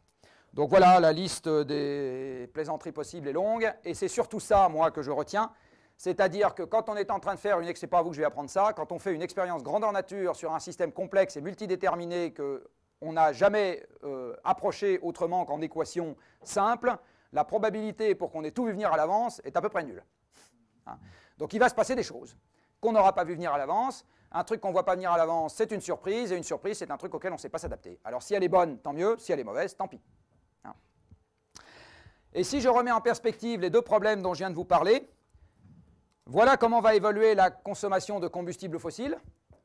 Donc voilà, la liste des plaisanteries possibles est longue, et c'est surtout ça, moi, que je retiens. C'est-à-dire que quand on est en train de faire une, c'est pas à vous que je vais apprendre ça, quand on fait une expérience grandeur nature sur un système complexe et multidéterminé qu'on n'a jamais euh, approché autrement qu'en équation simple, la probabilité pour qu'on ait tout vu venir à l'avance est à peu près nulle. Hein. Donc il va se passer des choses qu'on n'aura pas vu venir à l'avance. Un truc qu'on ne voit pas venir à l'avance, c'est une surprise, et une surprise, c'est un truc auquel on ne sait pas s'adapter. Alors si elle est bonne, tant mieux, si elle est mauvaise, tant pis. Et si je remets en perspective les deux problèmes dont je viens de vous parler, voilà comment va évoluer la consommation de combustibles fossiles,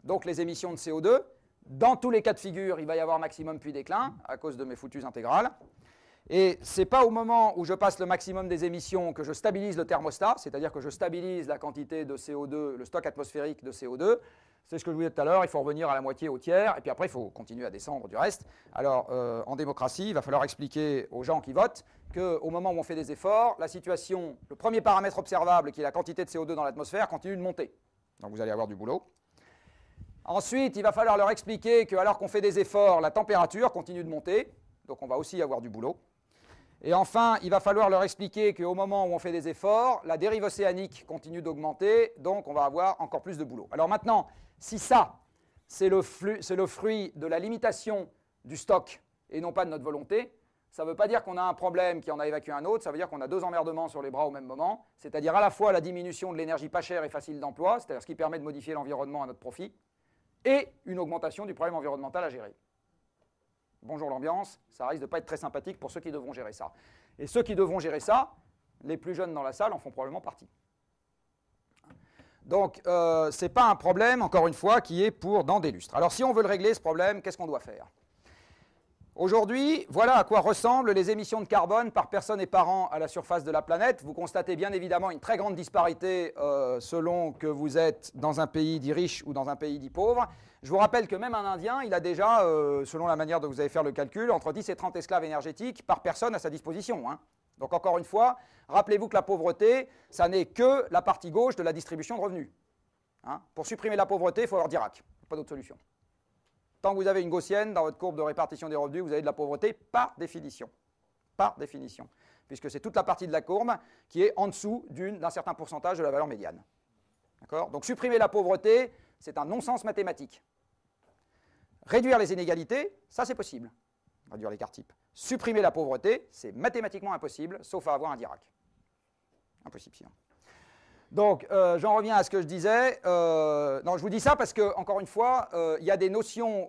donc les émissions de CO2. Dans tous les cas de figure, il va y avoir maximum puis déclin à cause de mes foutus intégrales. Et ce n'est pas au moment où je passe le maximum des émissions que je stabilise le thermostat, c'est-à-dire que je stabilise la quantité de CO2, le stock atmosphérique de CO2. C'est ce que je vous disais tout à l'heure, il faut revenir à la moitié, au tiers, et puis après il faut continuer à descendre du reste. Alors euh, en démocratie, il va falloir expliquer aux gens qui votent qu'au moment où on fait des efforts, la situation, le premier paramètre observable, qui est la quantité de CO2 dans l'atmosphère, continue de monter. Donc vous allez avoir du boulot. Ensuite, il va falloir leur expliquer qu'alors qu'on fait des efforts, la température continue de monter, donc on va aussi avoir du boulot. Et enfin, il va falloir leur expliquer qu'au moment où on fait des efforts, la dérive océanique continue d'augmenter, donc on va avoir encore plus de boulot. Alors maintenant, si ça, c'est le, fruit de la limitation du stock et non pas de notre volonté, ça ne veut pas dire qu'on a un problème qui en a évacué un autre, ça veut dire qu'on a deux emmerdements sur les bras au même moment, c'est-à-dire à la fois la diminution de l'énergie pas chère et facile d'emploi, c'est-à-dire ce qui permet de modifier l'environnement à notre profit, et une augmentation du problème environnemental à gérer. Bonjour l'ambiance, ça risque de ne pas être très sympathique pour ceux qui devront gérer ça. Et ceux qui devront gérer ça, les plus jeunes dans la salle en font probablement partie. Donc, euh, ce n'est pas un problème, encore une fois, qui est pour dans des lustres. Alors, si on veut le régler, ce problème, qu'est-ce qu'on doit faire? Aujourd'hui, voilà à quoi ressemblent les émissions de carbone par personne et par an à la surface de la planète. Vous constatez bien évidemment une très grande disparité euh, selon que vous êtes dans un pays dit riche ou dans un pays dit pauvre. Je vous rappelle que même un Indien, il a déjà, euh, selon la manière dont vous allez faire le calcul, entre 10 et 30 esclaves énergétiques par personne à sa disposition. Hein. Donc encore une fois, rappelez-vous que la pauvreté, ça n'est que la partie gauche de la distribution de revenus. Hein. Pour supprimer la pauvreté, il faut avoir d'Irak. Pas d'autre solution. Tant que vous avez une gaussienne dans votre courbe de répartition des revenus, vous avez de la pauvreté par définition. Par définition. Puisque c'est toute la partie de la courbe qui est en dessous d'un certain pourcentage de la valeur médiane. Donc supprimer la pauvreté, c'est un non-sens mathématique. Réduire les inégalités, ça c'est possible. Réduire l'écart type. Supprimer la pauvreté, c'est mathématiquement impossible, sauf à avoir un Dirac. Impossible sinon. Donc, euh, j'en reviens à ce que je disais. Euh, non, je vous dis ça parce que, encore une fois, euh, il y a des notions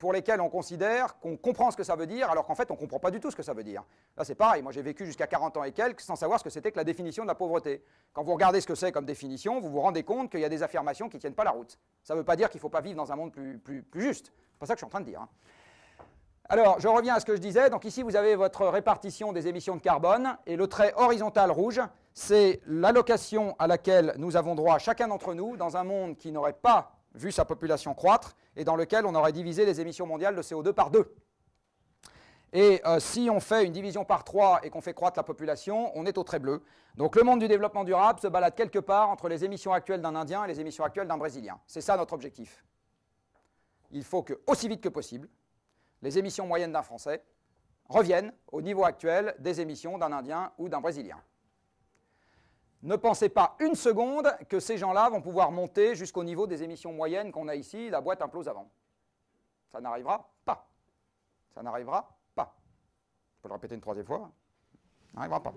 pour lesquelles on considère qu'on comprend ce que ça veut dire, alors qu'en fait, on ne comprend pas du tout ce que ça veut dire. Là, c'est pareil. Moi, j'ai vécu jusqu'à 40 ans et quelques sans savoir ce que c'était que la définition de la pauvreté. Quand vous regardez ce que c'est comme définition, vous vous rendez compte qu'il y a des affirmations qui ne tiennent pas la route. Ça ne veut pas dire qu'il ne faut pas vivre dans un monde plus, plus, plus juste. C'est pas ça que je suis en train de dire. Hein. Alors, je reviens à ce que je disais. Donc ici, vous avez votre répartition des émissions de carbone, et le trait horizontal rouge, c'est l'allocation à laquelle nous avons droit chacun d'entre nous dans un monde qui n'aurait pas vu sa population croître, et dans lequel on aurait divisé les émissions mondiales de CO2 par deux. Et euh, si on fait une division par trois et qu'on fait croître la population, on est au trait bleu. Donc le monde du développement durable se balade quelque part entre les émissions actuelles d'un Indien et les émissions actuelles d'un Brésilien. C'est ça notre objectif. Il faut que, aussi vite que possible, les émissions moyennes d'un Français reviennent au niveau actuel des émissions d'un Indien ou d'un Brésilien. Ne pensez pas une seconde que ces gens-là vont pouvoir monter jusqu'au niveau des émissions moyennes qu'on a ici, la boîte implose avant. Ça n'arrivera pas. Ça n'arrivera pas. Je peux le répéter une troisième fois. Ça n'arrivera pas.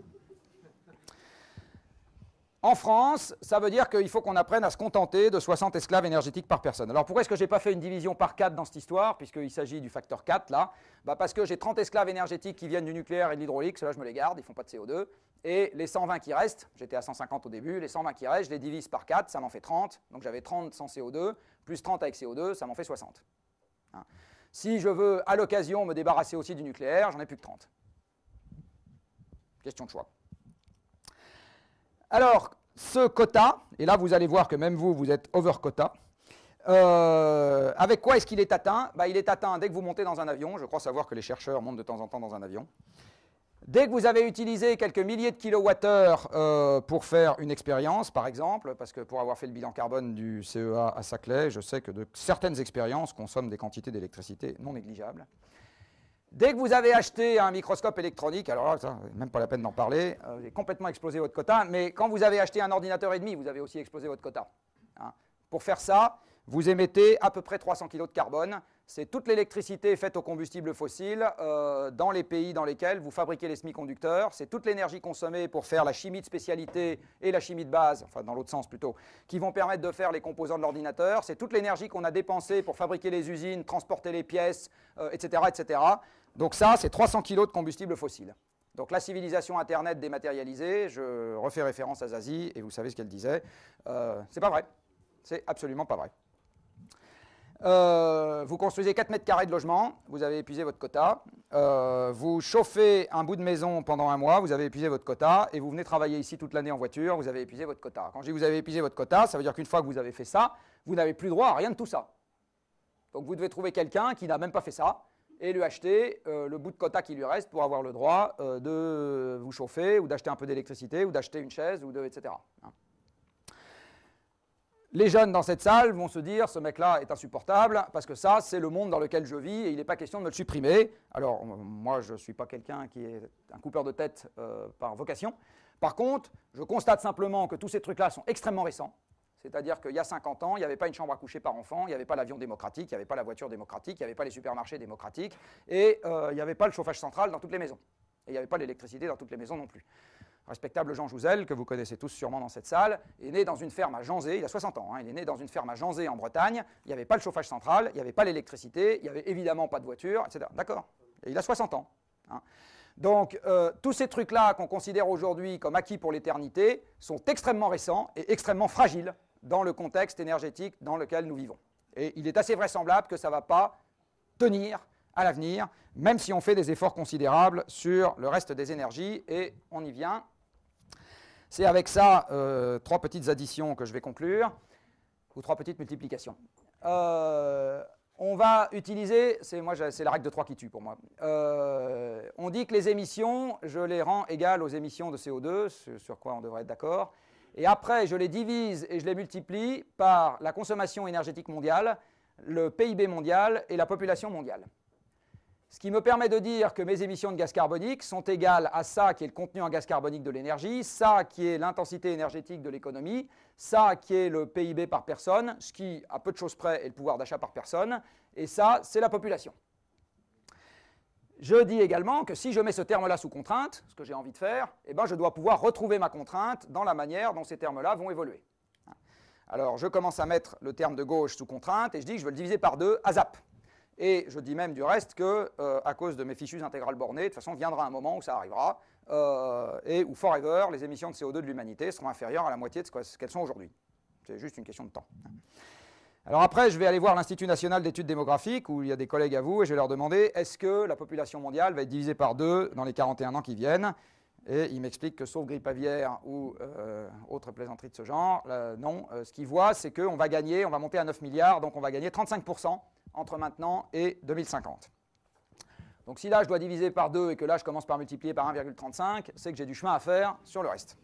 En France, ça veut dire qu'il faut qu'on apprenne à se contenter de 60 esclaves énergétiques par personne. Alors pourquoi est-ce que je n'ai pas fait une division par 4 dans cette histoire, puisqu'il s'agit du facteur 4 là? Bah Parce que j'ai 30 esclaves énergétiques qui viennent du nucléaire et de l'hydraulique, ceux-là je me les garde, ils ne font pas de CO2. Et les 120 qui restent, j'étais à 150 au début, les 120 qui restent, je les divise par 4, ça m'en fait 30. Donc j'avais 30 sans CO2, plus 30 avec CO2, ça m'en fait 60. Hein. Si je veux à l'occasion me débarrasser aussi du nucléaire, j'en ai plus que 30. Question de choix. Alors, ce quota, et là vous allez voir que même vous, vous êtes over quota, euh, avec quoi est-ce qu'il est atteint bah, Il est atteint dès que vous montez dans un avion, je crois savoir que les chercheurs montent de temps en temps dans un avion. Dès que vous avez utilisé quelques milliers de kilowattheures euh, pour faire une expérience, par exemple, parce que pour avoir fait le bilan carbone du CEA à Saclay, je sais que de certaines expériences consomment des quantités d'électricité non négligeables. Dès que vous avez acheté un microscope électronique, alors là, même pas la peine d'en parler, euh, vous avez complètement explosé votre quota, mais quand vous avez acheté un ordinateur et demi, vous avez aussi explosé votre quota. Hein. Pour faire ça, vous émettez à peu près 300 kg de carbone. C'est toute l'électricité faite au combustible fossile euh, dans les pays dans lesquels vous fabriquez les semi-conducteurs. C'est toute l'énergie consommée pour faire la chimie de spécialité et la chimie de base, enfin dans l'autre sens plutôt, qui vont permettre de faire les composants de l'ordinateur. C'est toute l'énergie qu'on a dépensée pour fabriquer les usines, transporter les pièces, etc., euh, etc. Donc ça, c'est 300 kg de combustible fossile. Donc la civilisation Internet dématérialisée, je refais référence à Zazie, et vous savez ce qu'elle disait, euh, c'est pas vrai. C'est absolument pas vrai. Euh, vous construisez 4 mètres carrés de logement, vous avez épuisé votre quota. Euh, vous chauffez un bout de maison pendant un mois, vous avez épuisé votre quota. Et vous venez travailler ici toute l'année en voiture, vous avez épuisé votre quota. Quand je dis vous avez épuisé votre quota, ça veut dire qu'une fois que vous avez fait ça, vous n'avez plus droit à rien de tout ça. Donc vous devez trouver quelqu'un qui n'a même pas fait ça, et lui acheter euh, le bout de quota qui lui reste pour avoir le droit euh, de vous chauffer ou d'acheter un peu d'électricité ou d'acheter une chaise, ou de, etc. Hein. Les jeunes dans cette salle vont se dire ce mec-là est insupportable parce que ça, c'est le monde dans lequel je vis et il n'est pas question de me le supprimer. Alors, moi, je ne suis pas quelqu'un qui est un coupeur de tête euh, par vocation. Par contre, je constate simplement que tous ces trucs-là sont extrêmement récents. C'est-à-dire qu'il y a 50 ans, il n'y avait pas une chambre à coucher par enfant, il n'y avait pas l'avion démocratique, il n'y avait pas la voiture démocratique, il n'y avait pas les supermarchés démocratiques, et euh, il n'y avait pas le chauffage central dans toutes les maisons. Et il n'y avait pas l'électricité dans toutes les maisons non plus. Respectable Jean Jouzel, que vous connaissez tous sûrement dans cette salle, est né dans une ferme à Janzé, il a 60 ans, hein, il est né dans une ferme à Janzé en Bretagne, il n'y avait pas le chauffage central, il n'y avait pas l'électricité, il n'y avait évidemment pas de voiture, etc. D'accord? Et il a 60 ans. Hein. Donc, euh, tous ces trucs-là qu'on considère aujourd'hui comme acquis pour l'éternité sont extrêmement récents et extrêmement fragiles dans le contexte énergétique dans lequel nous vivons. Et il est assez vraisemblable que ça ne va pas tenir à l'avenir, même si on fait des efforts considérables sur le reste des énergies, et on y vient. C'est avec ça euh, trois petites additions que je vais conclure, ou trois petites multiplications. Euh, on va utiliser, c'est moi c'est la règle de 3 qui tue pour moi. Euh, on dit que les émissions, je les rends égales aux émissions de CO2, sur quoi on devrait être d'accord. Et après, je les divise et je les multiplie par la consommation énergétique mondiale, le PIB mondial et la population mondiale. Ce qui me permet de dire que mes émissions de gaz carbonique sont égales à ça qui est le contenu en gaz carbonique de l'énergie, ça qui est l'intensité énergétique de l'économie, ça qui est le PIB par personne, ce qui, à peu de choses près, est le pouvoir d'achat par personne, et ça, c'est la population. Je dis également que si je mets ce terme-là sous contrainte, ce que j'ai envie de faire, eh ben je dois pouvoir retrouver ma contrainte dans la manière dont ces termes-là vont évoluer. Alors, je commence à mettre le terme de gauche sous contrainte, et je dis que je veux le diviser par deux à ZAP. Et je dis même du reste que, euh, à cause de mes fichus intégrales bornées, de toute façon, viendra un moment où ça arrivera, euh, et où forever, les émissions de CO2 de l'humanité seront inférieures à la moitié de ce qu'elles sont aujourd'hui. C'est juste une question de temps. Alors après, je vais aller voir l'Institut national d'études démographiques, où il y a des collègues à vous, et je vais leur demander, est-ce que la population mondiale va être divisée par deux dans les 41 ans qui viennent? Et ils m'expliquent que sauf grippe aviaire ou euh, autre plaisanterie de ce genre, non, ce qu'ils voient, c'est qu'on va gagner, on va monter à 9 milliards, donc on va gagner 35% entre maintenant et 2050. Donc si là je dois diviser par 2 et que là je commence par multiplier par 1,35, c'est que j'ai du chemin à faire sur le reste.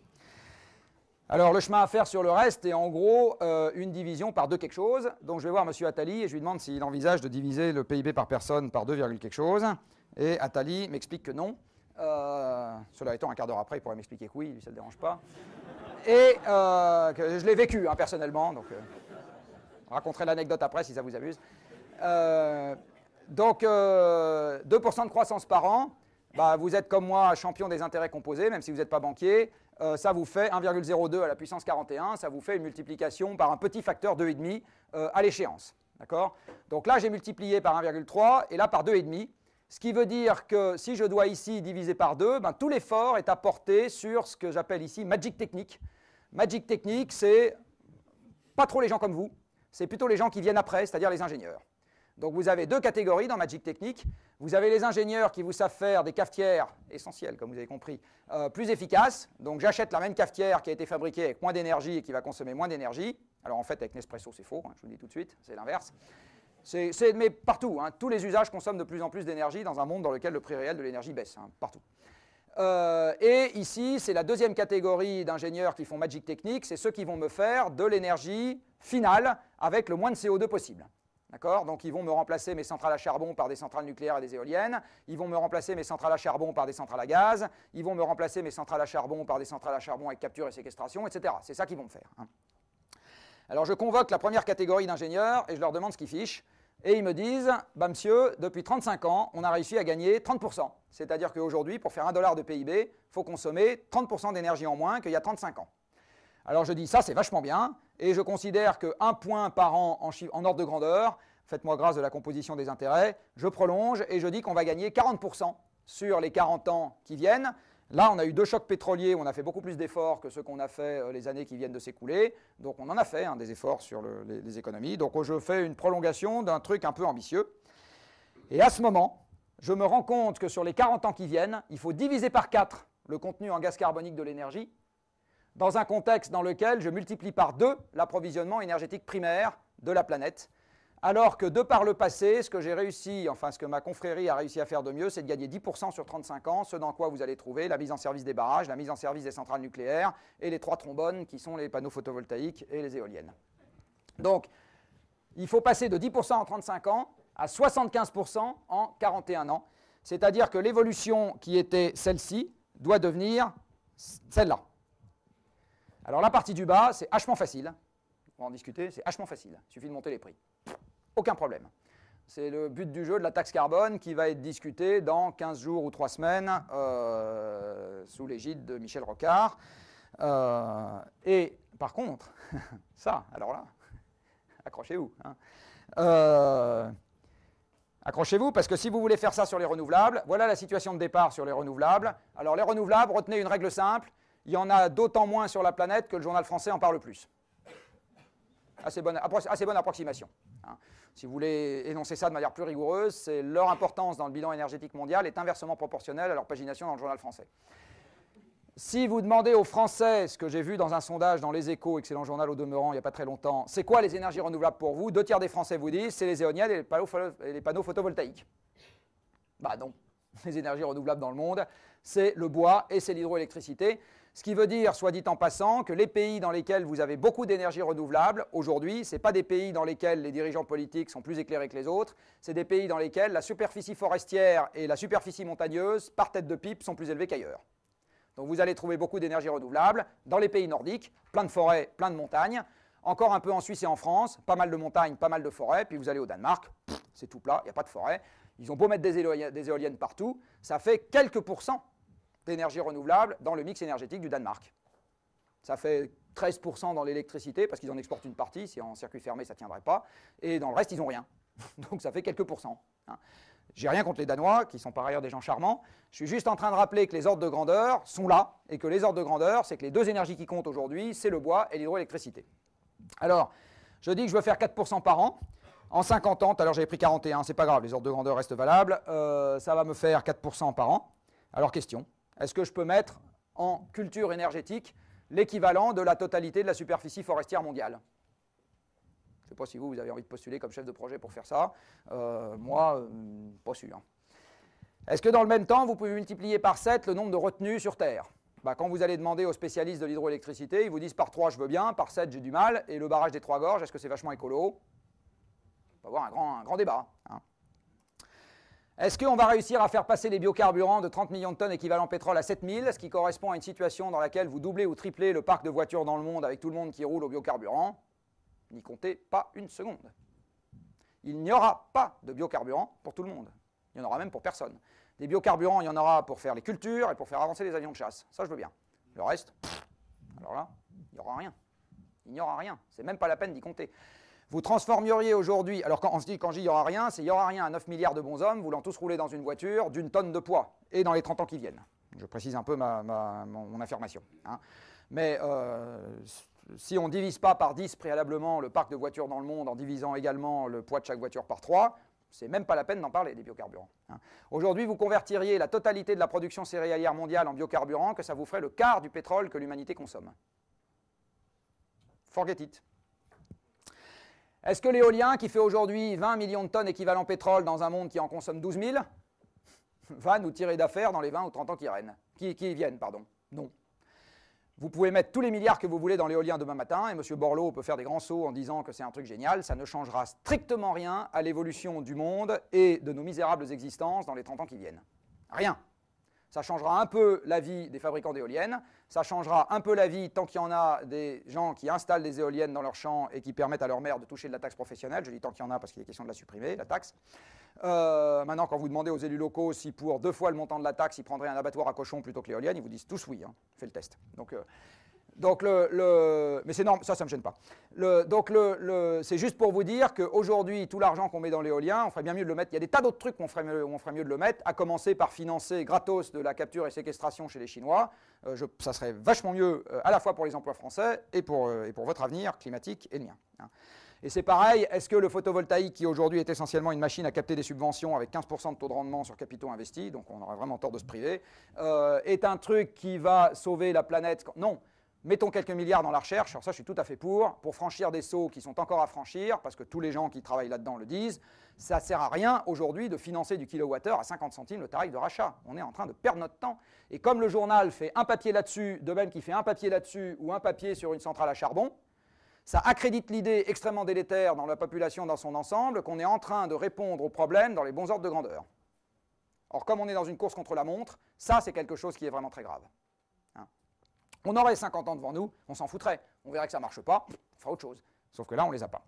Alors le chemin à faire sur le reste est en gros euh, une division par 2 quelque chose. Donc je vais voir M. Attali et je lui demande s'il envisage de diviser le PIB par personne par 2, quelque chose. Et Attali m'explique que non. Euh, cela étant, un quart d'heure après, il pourrait m'expliquer que oui, lui ça ne le dérange pas. Et euh, que je l'ai vécu hein, personnellement, donc raconterai l'anecdote après si ça vous amuse. Donc, 2% euh, de croissance par an, bah, vous êtes comme moi champion des intérêts composés, même si vous n'êtes pas banquier. Euh, ça vous fait 1,02 à la puissance 41, ça vous fait une multiplication par un petit facteur 2,5 à l'échéance. D'accord? Donc là, j'ai multiplié par 1,3 et là par 2,5. Ce qui veut dire que si je dois ici diviser par 2, ben, tout l'effort est apporté sur ce que j'appelle ici Magic Technique. Magic Technique, c'est pas trop les gens comme vous, c'est plutôt les gens qui viennent après, c'est-à-dire les ingénieurs. Donc vous avez deux catégories dans Magic Technique. Vous avez les ingénieurs qui vous savent faire des cafetières essentielles, comme vous avez compris, euh, plus efficaces. Donc j'achète la même cafetière qui a été fabriquée avec moins d'énergie et qui va consommer moins d'énergie. Alors en fait, avec Nespresso, c'est faux, hein, je vous le dis tout de suite, c'est l'inverse. Mais partout, hein. tous les usages consomment de plus en plus d'énergie dans un monde dans lequel le prix réel de l'énergie baisse, hein, partout. Euh, et ici, c'est la deuxième catégorie d'ingénieurs qui font Magic Technique, c'est ceux qui vont me faire de l'énergie finale avec le moins de CO2 possible. Donc ils vont me remplacer mes centrales à charbon par des centrales nucléaires et des éoliennes, ils vont me remplacer mes centrales à charbon par des centrales à gaz, ils vont me remplacer mes centrales à charbon par des centrales à charbon avec capture et séquestration, etc. C'est ça qu'ils vont me faire. Hein. Alors je convoque la première catégorie d'ingénieurs et je leur demande ce qu'ils fichent. Et ils me disent, bah monsieur, depuis 35 ans, on a réussi à gagner 30%. C'est-à-dire qu'aujourd'hui, pour faire un dollar de PIB, il faut consommer 30% d'énergie en moins qu'il y a 35 ans. Alors je dis, ça c'est vachement bien, et je considère qu'un point par an en, ordre de grandeur, faites-moi grâce de la composition des intérêts, je prolonge et je dis qu'on va gagner 40% sur les 40 ans qui viennent. Là, on a eu deux chocs pétroliers, on a fait beaucoup plus d'efforts que ceux qu'on a fait euh, les années qui viennent de s'écouler. Donc on en a fait hein, des efforts sur les, économies. Donc je fais une prolongation d'un truc un peu ambitieux. Et à ce moment, je me rends compte que sur les 40 ans qui viennent, il faut diviser par 4 le contenu en gaz carbonique de l'énergie dans un contexte dans lequel je multiplie par deux l'approvisionnement énergétique primaire de la planète, alors que de par le passé, ce que j'ai réussi, enfin ce que ma confrérie a réussi à faire de mieux, c'est de gagner 10% sur 35 ans, ce dans quoi vous allez trouver la mise en service des barrages, la mise en service des centrales nucléaires et les trois trombones qui sont les panneaux photovoltaïques et les éoliennes. Donc, il faut passer de 10% en 35 ans à 75% en 41 ans, c'est-à-dire que l'évolution qui était celle-ci doit devenir celle-là. Alors la partie du bas, c'est hachement facile. on va en discuter, c'est vachement facile, il suffit de monter les prix. Aucun problème. C'est le but du jeu de la taxe carbone qui va être discuté dans 15 jours ou 3 semaines euh, sous l'égide de Michel Rocard. Euh, et par contre, ça, alors là, accrochez-vous. Hein. Euh, accrochez-vous parce que si vous voulez faire ça sur les renouvelables, voilà la situation de départ sur les renouvelables. Alors les renouvelables, retenez une règle simple, il y en a d'autant moins sur la planète que le journal français en parle plus. Assez bonne, approximation. Hein. Si vous voulez énoncer ça de manière plus rigoureuse, c'est leur importance dans le bilan énergétique mondial est inversement proportionnelle à leur pagination dans le journal français. Si vous demandez aux Français, ce que j'ai vu dans un sondage dans Les Échos, excellent journal au demeurant il n'y a pas très longtemps, c'est quoi les énergies renouvelables pour vous? Deux tiers des Français vous disent c'est les éoliennes et les panneaux photovoltaïques. Bah non, les énergies renouvelables dans le monde, c'est le bois et c'est l'hydroélectricité. Ce qui veut dire, soit dit en passant, que les pays dans lesquels vous avez beaucoup d'énergie renouvelable, aujourd'hui, ce pas des pays dans lesquels les dirigeants politiques sont plus éclairés que les autres, c'est des pays dans lesquels la superficie forestière et la superficie montagneuse, par tête de pipe, sont plus élevées qu'ailleurs. Donc vous allez trouver beaucoup d'énergie renouvelable dans les pays nordiques, plein de forêts, plein de montagnes, encore un peu en Suisse et en France, pas mal de montagnes, pas mal de forêts, puis vous allez au Danemark, c'est tout plat, il n'y a pas de forêt. Ils ont beau mettre des éoliennes partout, ça fait quelques pourcents d'énergie renouvelable dans le mix énergétique du Danemark. Ça fait 13% dans l'électricité, parce qu'ils en exportent une partie, si en circuit fermé ça ne tiendrait pas, et dans le reste ils n'ont rien. Donc ça fait quelques pourcents. Hein. J'ai rien contre les Danois, qui sont par ailleurs des gens charmants. Je suis juste en train de rappeler que les ordres de grandeur sont là, et que les ordres de grandeur, c'est que les deux énergies qui comptent aujourd'hui, c'est le bois et l'hydroélectricité. Alors, je dis que je veux faire 4% par an. En 50 ans, alors j'avais pris 41, c'est pas grave, les ordres de grandeur restent valables. Euh, ça va me faire 4% par an. Alors, question, est-ce que je peux mettre en culture énergétique l'équivalent de la totalité de la superficie forestière mondiale? Je ne sais pas si vous, vous avez envie de postuler comme chef de projet pour faire ça. Euh, moi, euh, pas sûr. Est-ce que dans le même temps, vous pouvez multiplier par 7 le nombre de retenues sur Terre? Bah, Quand vous allez demander aux spécialistes de l'hydroélectricité, ils vous disent par 3 je veux bien, par 7 j'ai du mal, et le barrage des trois gorges, est-ce que c'est vachement écolo? On va avoir un grand, grand débat. Hein. Est-ce qu'on va réussir à faire passer les biocarburants de 30 millions de tonnes équivalent pétrole à 7000, ce qui correspond à une situation dans laquelle vous doublez ou triplez le parc de voitures dans le monde avec tout le monde qui roule au biocarburant? N'y comptez pas une seconde. Il n'y aura pas de biocarburant pour tout le monde. Il n'y en aura même pour personne. Des biocarburants, il y en aura pour faire les cultures et pour faire avancer les avions de chasse. Ça, je veux bien. Le reste, alors là, il n'y aura rien. Il n'y aura rien. C'est même pas la peine d'y compter. Vous transformeriez aujourd'hui, alors quand on se dit quand j'y aura rien, c'est il n'y aura rien à 9 milliards de bons hommes voulant tous rouler dans une voiture d'une tonne de poids, et dans les 30 ans qui viennent. Je précise un peu mon, affirmation. Hein. Mais euh, si on ne divise pas par 10 préalablement le parc de voitures dans le monde en divisant également le poids de chaque voiture par 3, c'est même pas la peine d'en parler des biocarburants. Hein. Aujourd'hui, vous convertiriez la totalité de la production céréalière mondiale en biocarburants, que ça vous ferait le quart du pétrole que l'humanité consomme. Forget it. Est-ce que l'éolien, qui fait aujourd'hui 20 millions de tonnes équivalent pétrole dans un monde qui en consomme 12 000, va nous tirer d'affaires dans les 20 ou 30 ans qui, qui, viennent pardon? Non. Vous pouvez mettre tous les milliards que vous voulez dans l'éolien demain matin, et M. Borloo peut faire des grands sauts en disant que c'est un truc génial, ça ne changera strictement rien à l'évolution du monde et de nos misérables existences dans les 30 ans qui viennent. Rien. Ça changera un peu la vie des fabricants d'éoliennes, ça changera un peu la vie tant qu'il y en a des gens qui installent des éoliennes dans leurs champs et qui permettent à leur mère de toucher de la taxe professionnelle. Je dis tant qu'il y en a parce qu'il est question de la supprimer, la taxe. Euh, maintenant, quand vous demandez aux élus locaux si pour deux fois le montant de la taxe, ils prendraient un abattoir à cochon plutôt que l'éolienne, ils vous disent tous oui. Hein. Le test. Donc, euh, donc le, mais c'est normal, ça, ça me gêne pas. donc le, c'est juste pour vous dire qu'aujourd'hui, tout l'argent qu'on met dans l'éolien, on ferait bien mieux de le mettre. Il y a des tas d'autres trucs qu'on ferait, on ferait mieux de le mettre, à commencer par financer gratos de la capture et séquestration chez les Chinois. Euh, ça serait vachement mieux euh, à la fois pour les emplois français et pour, euh, et pour votre avenir climatique et le mien. Hein. Et c'est pareil, est-ce que le photovoltaïque, qui aujourd'hui est essentiellement une machine à capter des subventions avec 15% de taux de rendement sur capitaux investis, donc on aurait vraiment tort de se priver, est un truc qui va sauver la planète Non. Mettons quelques milliards dans la recherche, alors ça je suis tout à fait pour, pour franchir des sauts qui sont encore à franchir, parce que tous les gens qui travaillent là-dedans le disent, ça ne sert à rien aujourd'hui de financer du kilowattheure à 50 centimes le tarif de rachat. On est en train de perdre notre temps. Et comme le journal fait un papier là-dessus, de même qu'il fait un papier là-dessus ou un papier sur une centrale à charbon, ça accrédite l'idée extrêmement délétère dans la population dans son ensemble qu'on est en train de répondre aux problèmes dans les bons ordres de grandeur. Or, comme on est dans une course contre la montre, ça c'est quelque chose qui est vraiment très grave. On aurait 50 ans devant nous, on s'en foutrait. On verrait que ça ne marche pas, on fera autre chose. Sauf que là, on ne les a pas.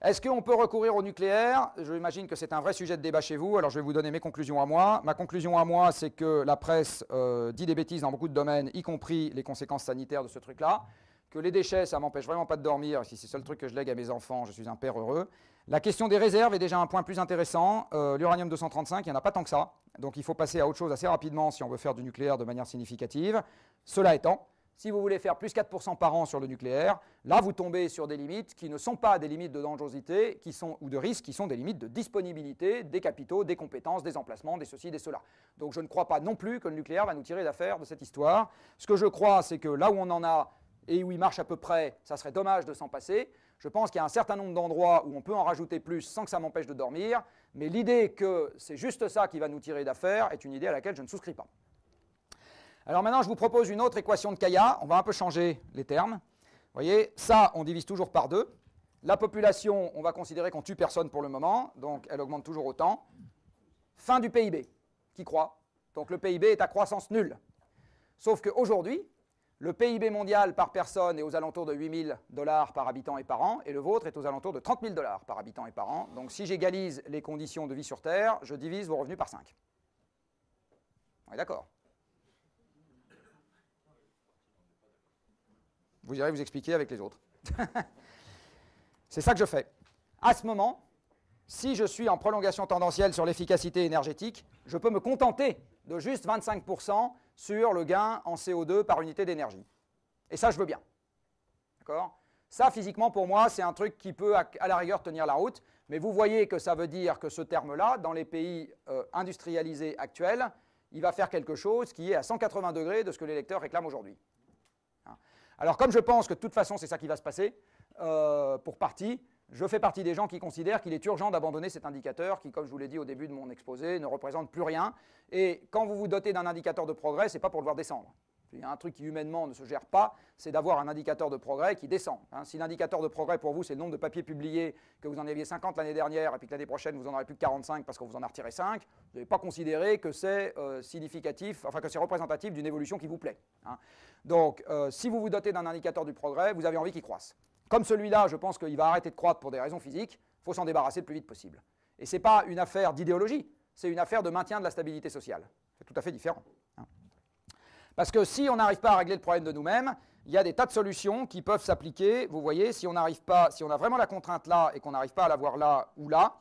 Est-ce qu'on peut recourir au nucléaire? Je imagine que c'est un vrai sujet de débat chez vous, alors je vais vous donner mes conclusions à moi. Ma conclusion à moi, c'est que la presse euh, dit des bêtises dans beaucoup de domaines, y compris les conséquences sanitaires de ce truc-là. Que les déchets, ça m'empêche vraiment pas de dormir. Si c'est le seul truc que je lègue à mes enfants, je suis un père heureux. La question des réserves est déjà un point plus intéressant. Euh, l'uranium 235, il n'y en a pas tant que ça. Donc il faut passer à autre chose assez rapidement si on veut faire du nucléaire de manière significative. Cela étant, si vous voulez faire plus 4% par an sur le nucléaire, là, vous tombez sur des limites qui ne sont pas des limites de dangerosité qui sont, ou de risque, qui sont des limites de disponibilité des capitaux, des compétences, des emplacements, des ceci, des cela. Donc je ne crois pas non plus que le nucléaire va nous tirer d'affaire de cette histoire. Ce que je crois, c'est que là où on en a et où il marche à peu près, ça serait dommage de s'en passer. Je pense qu'il y a un certain nombre d'endroits où on peut en rajouter plus sans que ça m'empêche de dormir, mais l'idée que c'est juste ça qui va nous tirer d'affaire est une idée à laquelle je ne souscris pas. Alors maintenant, je vous propose une autre équation de Kaya. On va un peu changer les termes. Vous voyez, ça, on divise toujours par deux. La population, on va considérer qu'on tue personne pour le moment, donc elle augmente toujours autant. Fin du PIB, qui croît. Donc le PIB est à croissance nulle. Sauf qu'aujourd'hui, le PIB mondial par personne est aux alentours de 8 000 dollars par habitant et par an, et le vôtre est aux alentours de 30 000 dollars par habitant et par an. Donc si j'égalise les conditions de vie sur Terre, je divise vos revenus par 5. On est d'accord? Vous irez vous expliquer avec les autres. c'est ça que je fais. À ce moment, si je suis en prolongation tendancielle sur l'efficacité énergétique, je peux me contenter de juste 25% sur le gain en CO2 par unité d'énergie. Et ça, je veux bien. D'accord? Ça, physiquement, pour moi, c'est un truc qui peut, à la rigueur, tenir la route. Mais vous voyez que ça veut dire que ce terme-là, dans les pays euh, industrialisés actuels, il va faire quelque chose qui est à 180 degrés de ce que les lecteurs réclament aujourd'hui. Alors comme je pense que de toute façon c'est ça qui va se passer, euh, pour partie, je fais partie des gens qui considèrent qu'il est urgent d'abandonner cet indicateur qui, comme je vous l'ai dit au début de mon exposé, ne représente plus rien. Et quand vous vous dotez d'un indicateur de progrès, ce n'est pas pour le voir descendre. Il y a un truc qui humainement ne se gère pas, c'est d'avoir un indicateur de progrès qui descend. Hein. si l'indicateur de progrès pour vous, c'est le nombre de papiers publiés, que vous en aviez 50 l'année dernière, et puis que l'année prochaine, vous en aurez plus que 45 parce que vous en avez retiré 5, vous n'avez pas considéré que c'est euh, significatif, enfin que c'est représentatif d'une évolution qui vous plaît. Hein. Donc, euh, si vous vous dotez d'un indicateur du progrès, vous avez envie qu'il croisse. Comme celui-là, je pense qu'il va arrêter de croître pour des raisons physiques, il faut s'en débarrasser le plus vite possible. Et ce n'est pas une affaire d'idéologie, c'est une affaire de maintien de la stabilité sociale. C'est tout à fait différent. Hein. Parce que si on n'arrive pas à régler le problème de nous-mêmes, il y a des tas de solutions qui peuvent s'appliquer. Vous voyez, si on n'arrive pas, si on a vraiment la contrainte là et qu'on n'arrive pas à l'avoir là ou là,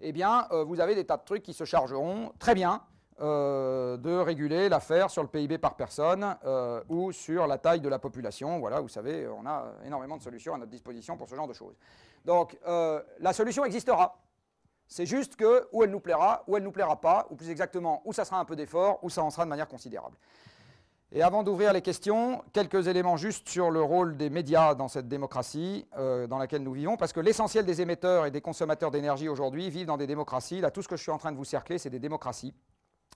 eh bien, euh, vous avez des tas de trucs qui se chargeront très bien euh, de réguler l'affaire sur le PIB par personne euh, ou sur la taille de la population. Voilà, vous savez, on a énormément de solutions à notre disposition pour ce genre de choses. Donc, la solution existera. C'est juste que ou elle nous plaira, ou elle ne nous plaira pas, ou plus exactement, ou ça sera un peu d'effort, ou ça en sera de manière considérable. Et avant d'ouvrir les questions, quelques éléments juste sur le rôle des médias dans cette démocratie euh, dans laquelle nous vivons, parce que l'essentiel des émetteurs et des consommateurs d'énergie aujourd'hui vivent dans des démocraties. Là, tout ce que je suis en train de vous cercler, c'est des démocraties